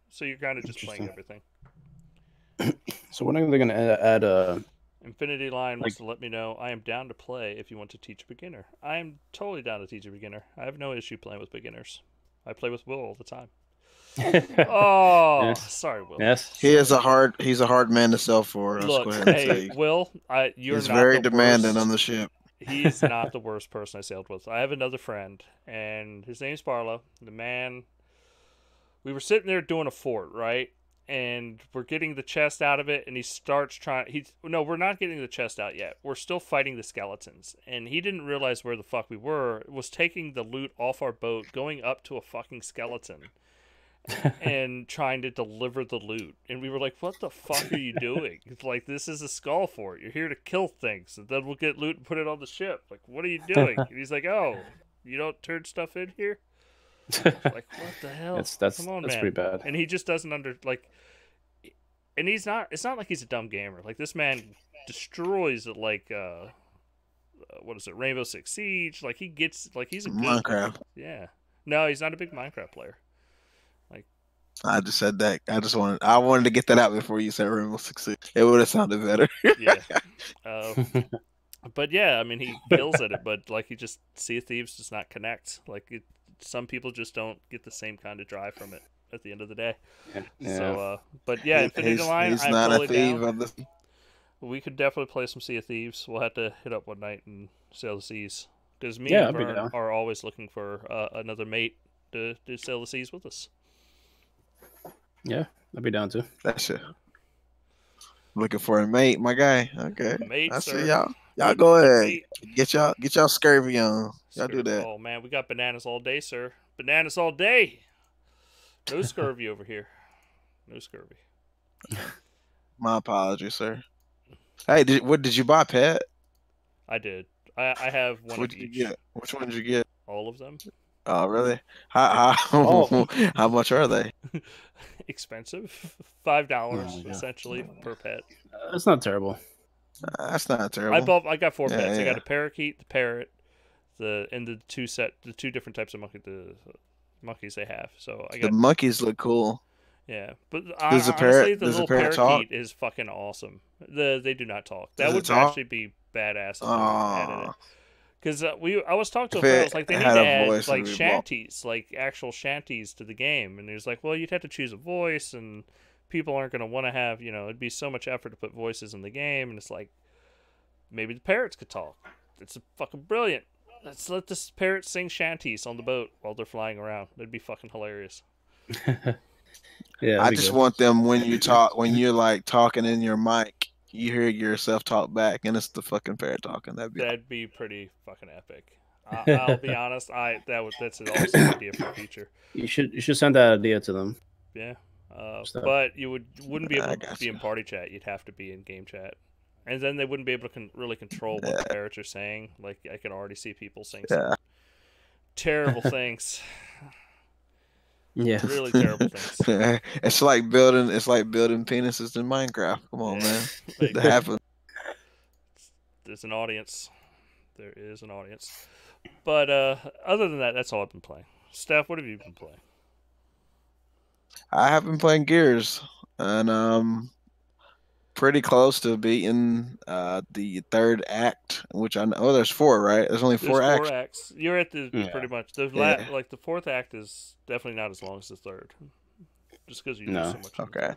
So you're kind of just playing everything. <clears throat> So when are they gonna add, add uh Infinity Line wants Like- to let me know I am down to play if you want to teach a beginner. I am totally down to teach a beginner. I have no issue playing with beginners. I play with Will all the time. <laughs> Oh, Yes. sorry, Will. Yes. He is a hard. He's a hard man to sell for. Look, go ahead and hey. Will, I you're He's not very demanding worst. on the ship. He's <laughs> not the worst person I sailed with. I have another friend, and his name's Barlow. The man. We were sitting there doing a fort, right? And we're getting the chest out of it, and he starts trying. He's no, we're not getting the chest out yet. We're still fighting the skeletons, and he didn't realize where the fuck we were. Was taking the loot off our boat, going up to a fucking skeleton, <laughs> and trying to deliver the loot. And we were like, "What the fuck are you doing? It's like this is a skull fort. You're here to kill things, and then we'll get loot and put it on the ship. Like, what are you doing?" and he's like, "Oh, you don't turn stuff in here." Like, what the <laughs> hell? that's that's Come on, that's man. pretty bad. and he just doesn't under like and he's not it's not like he's a dumb gamer like this man destroys it like uh uh, what is it rainbow six siege like he gets like he's a good Minecraft. yeah no he's not a big minecraft player I just said that. I just wanted. I wanted to get that out before you said Rainbow Six Siege. It would have sounded better. yeah uh, <laughs> but yeah i mean he kills at it but like he just sea of thieves does not connect like it, some people just don't get the same kind of drive from it at the end of the day yeah. so uh but yeah infinity he's, line he's I'm not totally a thief down. of the. We could definitely play some Sea of Thieves. We'll have to hit up one night and sail the seas. Because me Yeah, and I'd be are always looking for uh, another mate to, to sail the seas with us. Yeah, I'd be down too. That shit. Looking for a mate, my guy. Okay. Mate, I sir. see y'all. Y'all go ahead. Mate. Get y'all get y'all scurvy on. Y'all do that. Oh man, we got bananas all day, sir. Bananas all day. No <laughs> scurvy over here. No scurvy. <laughs> My apologies, sir. Hey, did, what did you buy, Pat? I did. I, I have one What of did you each. get? Which one did you get? All of them. Oh, really? How <laughs> how, Oh. how much are they? Expensive. <laughs> Five dollars Oh, yeah. essentially per pet. Uh, It's not terrible. Uh, That's not terrible. I bought. I got four Yeah, pets. I got a parakeet, the parrot, the and the two set, the two different types of monkey, the monkeys they have. So I the monkeys look cool. yeah. But Does I, the honestly, parrot- the little parrot parakeet talk? is fucking awesome. The they do not talk. That Does it would talk? actually be badass. if they added it. Because uh, we, I was talking to If a. I was like, they need to add like would be shanties, like actual shanties to the game. And he was like, well, you'd have to choose a voice, and people aren't going to want to have, you know, it'd be so much effort to put voices in the game. And it's like, maybe the parrots could talk. It's fucking brilliant. Let's let this parrot sing shanties on the boat while they're flying around. That'd be fucking hilarious. <laughs> Yeah, I just good. want them when you talk when you're like talking in your mic, you hear yourself talk back, and it's the fucking parrot talking. That'd be That'd be pretty fucking epic. I, I'll be <laughs> honest. I that would that's an awesome idea for a feature. You should you should send that idea to them. Yeah. Uh, So- but you would wouldn't be able to be in party chat. You'd have to be in game chat, and then they wouldn't be able to con- really control what the parrots are saying. Like I can already see people saying some yeah. terrible <laughs> things, Yeah. really terrible things. <laughs> it's like building. It's like building penises in Minecraft. Come on, Yeah. man. <laughs> Like, That happens. there's an audience. There is an audience. But uh, other than that, that's all I've been playing. Steph, what have you been playing? I have been playing Gears, and um, pretty close to beating uh the third act, which I know. Oh, there's four, right? There's only four, There's four four acts. acts. You're at the Yeah. pretty much the Yeah. la- like the fourth act is definitely not as long as the third, just because you do so much. in Okay.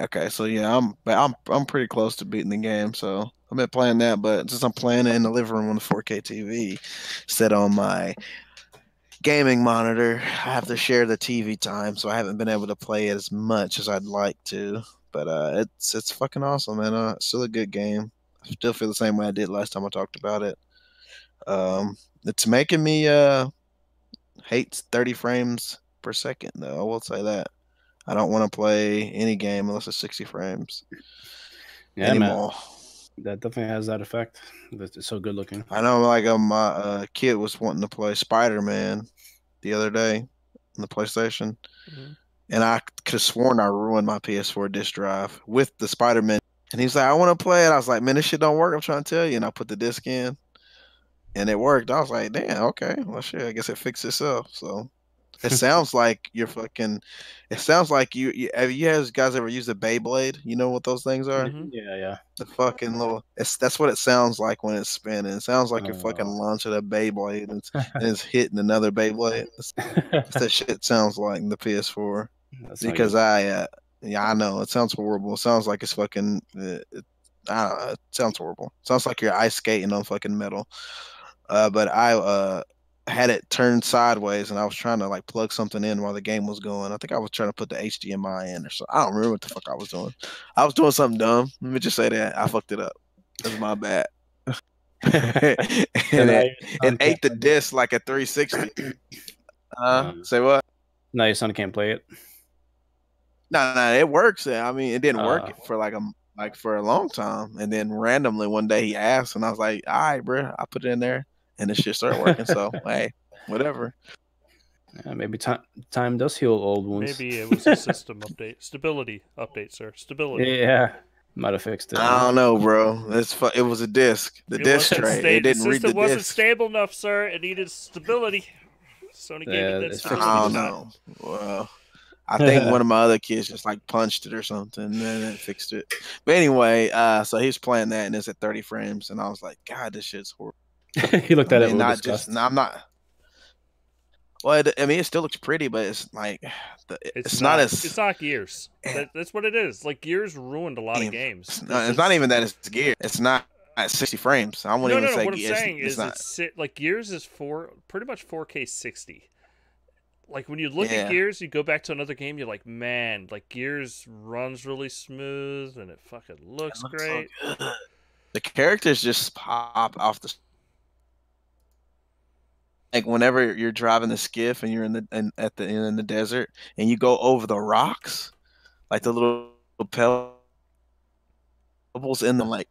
Okay, so yeah, I'm but I'm I'm pretty close to beating the game. So I've been playing that, but since I'm playing it in the living room on the 4K TV, set on my gaming monitor, I have to share the TV time, so I haven't been able to play it as much as I'd like to. But uh, it's it's fucking awesome, man. Uh, still a good game. I still feel the same way I did last time I talked about it. Um, it's making me uh hate 30 frames per second, though. I will say that. I don't want to play any game unless it's 60 frames Yeah, man. anymore. That definitely has that effect. It's so good looking. I know, like, uh, my uh, kid was wanting to play Spider Man the other day on the PlayStation, Mhm. And I could have sworn I ruined my PS4 disc drive with the Spider Man. And he's like, I want to play it. I was like, man, this shit don't work. I'm trying to tell you. And I put the disc in, and it worked. I was like, damn, okay. Well, shit, I guess it fixed itself. So It sounds like you're fucking. It sounds like you. you have you guys ever used a Beyblade? You know what those things are? Mhm. Yeah, yeah. The fucking little. It's that's what it sounds like when it's spinning. It sounds like you're fucking Oh. launching a Beyblade and it's, <laughs> and it's hitting another Beyblade. <laughs> That's, that's that shit sounds like in the PS4 That's because. I. Uh, yeah, I know it sounds horrible. It sounds like it's fucking. Uh, it, I don't know. It sounds horrible. sounds like you're ice skating on fucking metal. Uh, but I uh had it turned sideways and I was trying to like plug something in while the game was going. I think I was trying to put the HDMI in or so. I don't remember what the fuck I was doing. I was doing something dumb. Let me just say that I fucked it up. That's my bad. <laughs> and And it, it ate the disc like a 360. <coughs> Uh, Um, say what? Now your son can't play it. No, no, it works. I mean, it didn't work Uh. for like a like for a long time, and then randomly one day he asked, and I was like, "All right, bro," I put it in there, and it shit started working. So <laughs> hey, whatever. Yeah, maybe time time does heal old wounds. Maybe it was a system update, stability update, sir. Stability. Yeah, might have fixed it. I don't know, bro. It's fu- it was a disc, the It disc wasn't tray. sta- it didn't the read the system wasn't stable enough, sir. It needed stability. Sony gave Yeah, it that it's stability. I don't know. Well, I think one of my other kids just like punched it or something, and then it fixed it. But anyway, uh, so he was playing that, and it's at 30 frames, and I was like, God, this shit's horrible. <laughs> he looked at it mean, with not disgust. just. No, I'm not. Well, it, I mean, it still looks pretty, but it's like the, it's, not, as It's not Gears. Eh. That, that's what it is. Like Gears ruined a lot of games. It's not, it's not even that it's gear. It's not at 60 frames. I No, wouldn't no, even no. say What I'm ge- it's, saying it's is, not. it's like Gears is four, pretty much 4K 60. Like when you look Yeah. at Gears, you go back to another game, you're like, man, like Gears runs really smooth and it fucking looks It looks great. good. The characters just pop off the. Like whenever you're driving the skiff and you're in the in, at the in the desert and you go over the rocks, like the little pebbles in the like.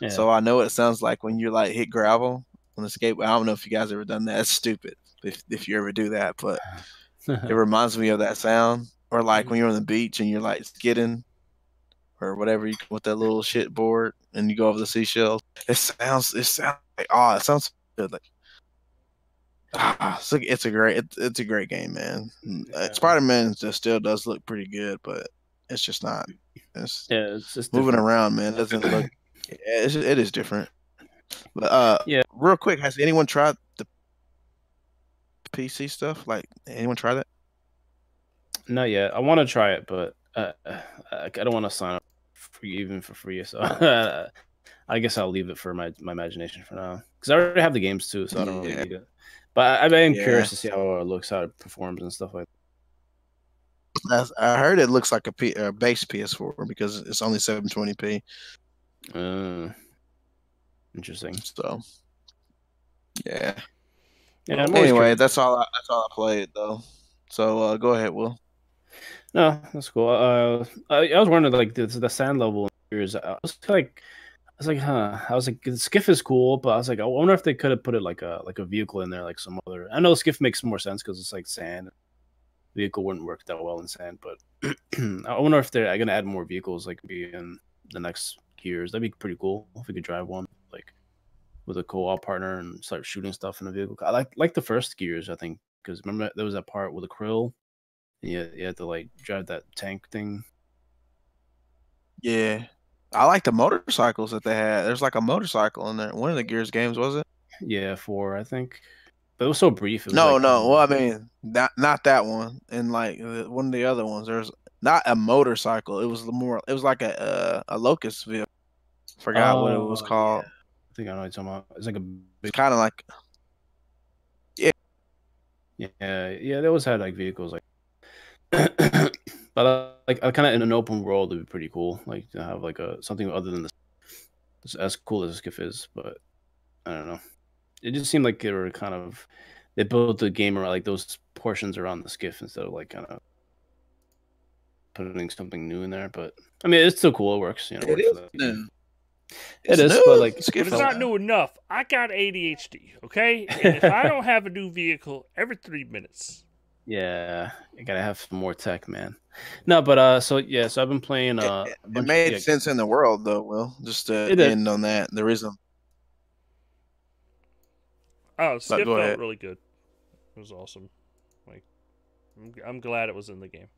Yeah. So I know it sounds like when you like hit gravel on the skate. I don't know if you guys ever done that. It's stupid if if you ever do that, but it <laughs> reminds me of that sound. Or like when mm-hmm. you're on the beach and you're like skidding or whatever you with that little shit board and you go over the seashells. It sounds it sounds like oh it sounds good like ah, it's, a, it's a great it's, it's a great game man. Uh, Yeah. Spider Man just still does look pretty good, but it's just not. It's yeah, it's just moving different. around, man. It doesn't look. <coughs> It's, it is different. But uh, Yeah. Real quick, has anyone tried the PC stuff? Like, anyone tried it? Not yet. I want to try it, but uh, <sighs> I I don't want to sign up for even for free. So <laughs> I guess I'll leave it for my my imagination for now because I already have the games too, so I don't really Yeah. need it. But I, I am Yeah. curious to see how it looks, how it performs, and stuff like. That's, I heard it looks like a P, uh, base PS4 because it's only 720p. Uh, interesting. So, yeah. Yeah. Anyway, curious. that's all. I, that's all I played though. So uh, go ahead, Will. No, that's cool. Uh, I, I was wondering like the the sand level is. I was like, was like, huh. I was like, skiff is cool, but I was like, I wonder if they could have put it like a like a vehicle in there, like some other. I know skiff makes more sense because it's like sand. Vehicle wouldn't work that well in sand, but <clears throat> I wonder if they're uh, gonna add more vehicles like be in the next years. That'd be pretty cool if we could drive one like with a co-op partner and start shooting stuff in the vehicle. I like like the first Gears, I think, because remember there was that part with the krill. Yeah, you had to like drive that tank thing. Yeah, I like the motorcycles that they had. There's like a motorcycle in there. One of the Gears games was it? Yeah, four, I think. But it was so brief. Was No, like, no. um, Well, I mean, not not that one. And like one of the other ones, there's not a motorcycle. It was the more. It was like a uh, a locust vehicle. Forgot what it was Oh, called. I think I know what you're talking about. It's like a It's big. kind of like Yeah. Yeah, yeah. They always had like vehicles like. <clears throat> <coughs> but uh, like, I kind of in an open world, it'd be pretty cool. Like to have like a something other than this, it's as cool as Skiff is. But I don't know. It just seemed like they were kind of they built the game around like those portions around the Skiff instead of like kind of putting something new in there. But I mean, it's still cool. It works. You know, it works is new. It It's is, new. but, like, It's But it's not new enough. I got ADHD, okay? <laughs> And if I don't have a new vehicle every three minutes, Yeah, I gotta have some more tech, man. No, but uh, so yeah, so I've been playing. Uh, It, it bunch of- made yeah, sense in the world, though. Will just to It did. end on that. The reason oh, Skiff go felt ahead. really good. It was awesome. Like, I'm, I'm glad it was in the game.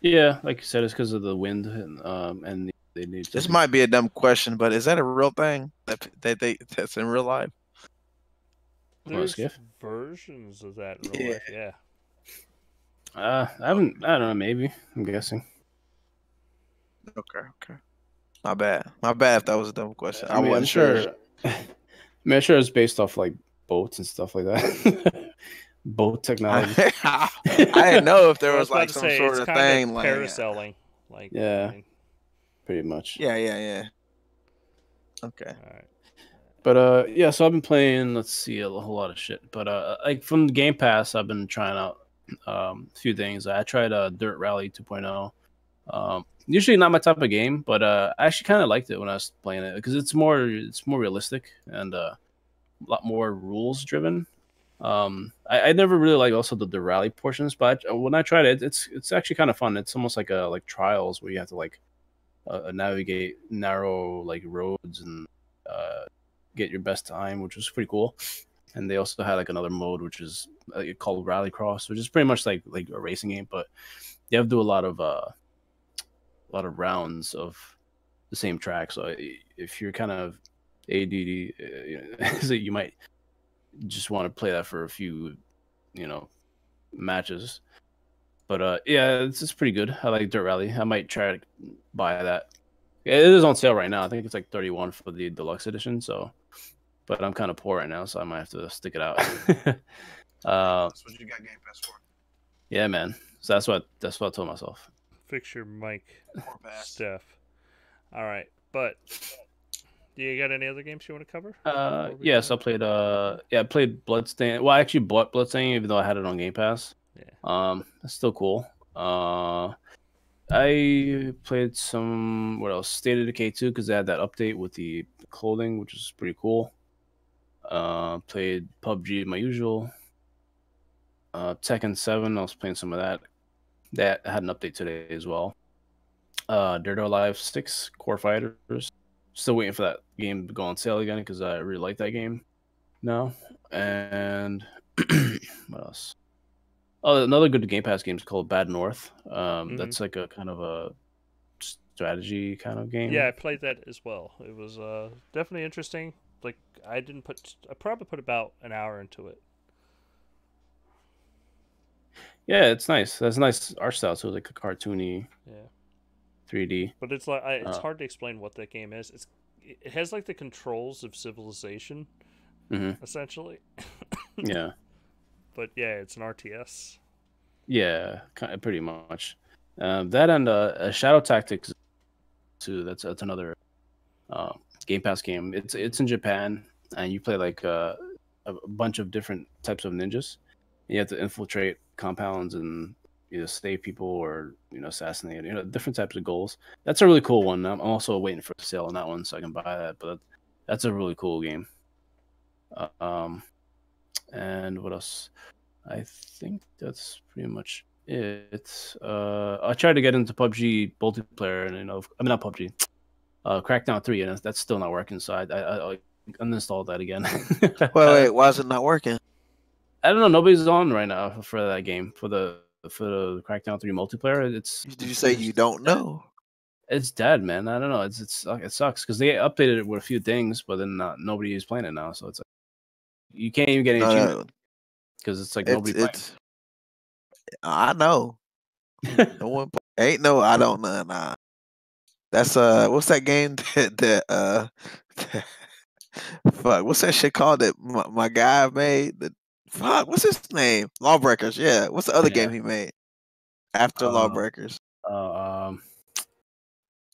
Yeah, like you said, it's because of the wind and um and they need. This might be a dumb question, but is that a real thing that that they that's in real life? What, a There's versions of that in real life. Yeah. Uh, I haven't. I don't know. Maybe I'm guessing. Okay, okay. My bad. My bad if that was a dumb question. I, I mean, I'm wasn't sure. sure. <laughs> I mean, I'm sure it's based off like boats and stuff like that. <laughs> Boat technology. <laughs> I didn't know if there I was like to some say, sort it's of kinda thing like parasailing. Like, Yeah. I mean, Pretty much. Yeah, yeah, yeah. Okay. all right. But uh, yeah. So I've been playing. Let's see, a whole lot of shit. But uh, like from Game Pass, I've been trying out um a few things. I tried uh, Dirt Rally 2.0. Um, usually not my type of game, but uh, I actually kind of liked it when I was playing it because it's more it's more realistic and uh, a lot more rules driven. Um, I, I never really like also the, the rally portions, but when I tried it, it's it's actually kind of fun. It's almost like a like trials where you have to like uh, navigate narrow like roads and uh, get your best time, which was pretty cool. And they also had like another mode which is uh, called Rally Cross, which is pretty much like like a racing game, but you have to do a lot of uh, a lot of rounds of the same track. So if you're kind of ADD, uh, you <laughs> so you might just want to play that for a few, you know, matches. But uh, yeah, it's, it's pretty good. I like Dirt Rally. I might try to buy that. It is on sale right now. I think it's like 31 for the deluxe edition. So, but I'm kind of poor right now, so I might have to stick it out. <laughs> uh, That's what you got Game Pass for. yeah, man. So that's what that's what I told myself. Fix your mic, Or. Steph. All right, but do you got any other games you want to cover? Uh, Before we yes. I played. Uh, yeah, I played Bloodstain. Well, I actually bought Bloodstain even though I had it on Game Pass. Yeah. Um, that's still cool. Uh, I played some. What else? State of Decay 2 because they had that update with the clothing, which is pretty cool. Uh, played PUBG, my usual. Uh, Tekken 7. I was playing some of that. That had an update today as well. Uh, Dead or Alive 6 Core Fighters still waiting for that game to go on sale again because I really like that game now. And <clears throat> what else? Oh, another good Game Pass game is called Bad North. Um, Mhm. That's like a kind of a strategy kind of game. Yeah, I played that as well. It was uh, definitely interesting. Like I didn't put, I probably put about an hour into it. yeah, it's nice. That's a nice art style, so like a cartoony Yeah, 3D. but it's like I, it's Uh. hard to explain what that game is. It's it has like the controls of Civilization, mm-hmm. essentially. <coughs> Yeah, But yeah, it's an RTS. yeah, kind of, pretty much. Um, that and uh, uh, Shadow Tactics too. That's that's another uh, Game Pass game. It's it's in Japan, and you play like uh, a bunch of different types of ninjas. You have to infiltrate compounds and either save people or you know assassinate. You know different types of goals. That's a really cool one. I'm also waiting for a sale on that one so I can buy that. But that's a really cool game. Uh, um, and what else? I think that's pretty much it. Uh, I tried to get into PUBG multiplayer, and you know, I mean not PUBG, uh, Crackdown Three, and that's still not working. So I I, I, uninstalled that again. Wait, <laughs> wait, why is it not working? I don't know. Nobody's on right now for that game for the for the Crackdown Three multiplayer. It's Did you say you don't know? it's dead, man. I don't know. It's it's it sucks because they updated it with a few things, but then not, nobody is playing it now. So it's like you can't even get any because it's like nobody playing. it's, I know. <laughs> No one ain't no. I don't know. Nah. That's uh. What's that game <laughs> that that uh. <laughs> fuck. What's that shit called that my, my guy made? The fuck. What's his name? Lawbreakers. Yeah. What's the other Yeah. game he made after Uh, Lawbreakers? Uh, um,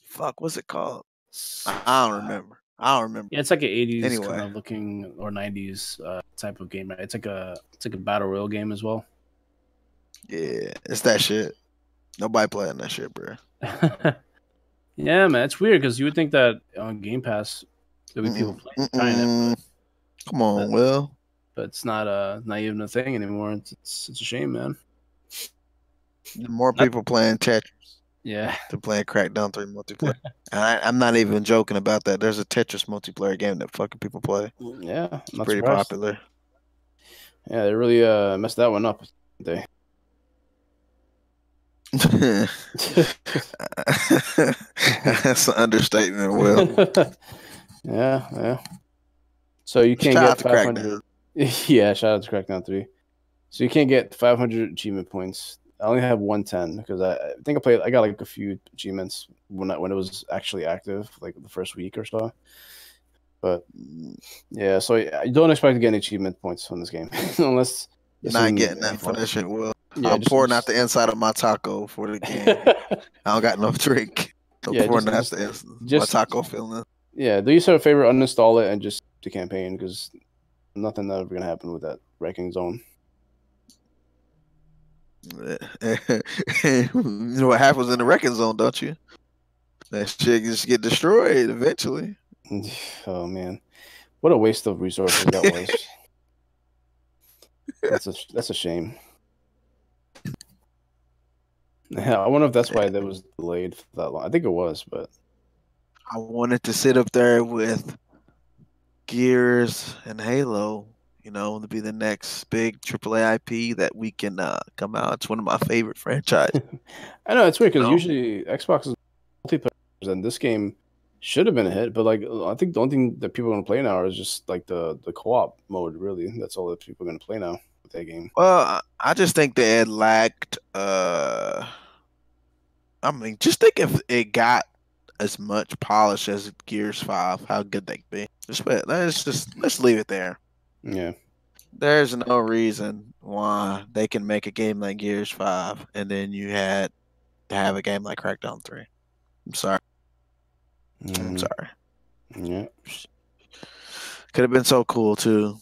Fuck. What's it called? I, I don't remember. I don't remember. Yeah, it's like an '80s Anyway. kind of looking or '90s uh, type of game. It's like a it's like a battle royale game as well. Yeah, it's that shit. Nobody playing that shit, bro. <laughs> yeah, man, it's weird because you would think that on Game Pass there'd be people playing, it. Come on, But- Will. but it's not uh not even a thing anymore. It's it's, it's a shame, man. The More Not- people playing Tetris Yeah, than playing Crackdown 3 multiplayer. <laughs> I, I'm not even joking about that. There's a Tetris multiplayer game that fucking people play. yeah, It's pretty surprised. popular. Yeah, they really uh messed that one up. They. That's an understatement, Well, <laughs> yeah, yeah. So you can't Shout get 500. <laughs> Yeah, shout out to Crackdown 3. So you can't get 500 achievement points. I only have 110 because I, I think I played. I got like a few achievements when I, when it was actually active, like the first week or so. But yeah, so I don't expect to get any achievement points on this game <laughs> unless it's not getting that for that shit, Will. Yeah, I'm just- pouring out the inside of my taco for the game. <laughs> I don't got no drink. <laughs> I'm Yeah, pouring just- out the just- ins- just- my taco feeling. yeah, do yourself a favor, uninstall it and just the campaign because nothing ever gonna happen with that wrecking zone. <laughs> you know what happens in the wrecking zone, don't you? That shit just get destroyed eventually. <sighs> Oh man, what a waste of resources that was. That's a that's a shame. Yeah, I wonder if that's why that was delayed for that long. I think it was, but I wanted to sit up there with Gears and Halo, you know, to be the next big AAA IP that we can uh, come out. It's one of my favorite <laughs> franchises. I know it's weird because No. usually Xbox is multiplayer, and this game should have been a hit. But like, I think the only thing that people are gonna play now is just like the the co-op mode. Really, that's all that people are gonna play now with that game. Well, I- just think that it lacked. Uh, I mean, just think if it got as much polish as Gears Five, how good they could be. Just let- let's just let's leave it there. Yeah, There's no reason why they can make a game like Gears Five, and then you had to have a game like Crackdown Three. I'm sorry. I'm Mhm. sorry. yeah. Could have been so cool too.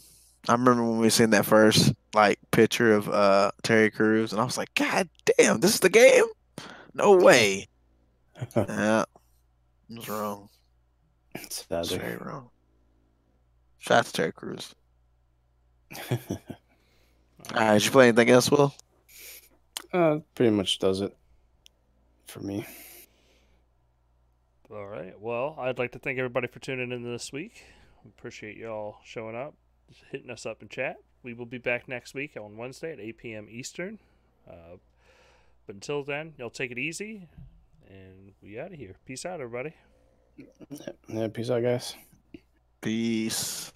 I remember when we seen that first like picture of uh Terry Crews, and I was like, God damn, this is the game? No way. <laughs> yeah, I was wrong. It's I was sad. very wrong. Shout out to Terry Crews. <laughs> All right, did you play anything else, Will? uh, pretty much does it for me. All right. Well, I'd like to thank everybody for tuning in this week. We appreciate you all showing up, hitting us up in chat. We will be back next week on Wednesday at 8 p.m. Eastern. Uh, but until then, y'all take it easy, and we out of here. Peace out, everybody. Yeah, peace out, guys. Peace.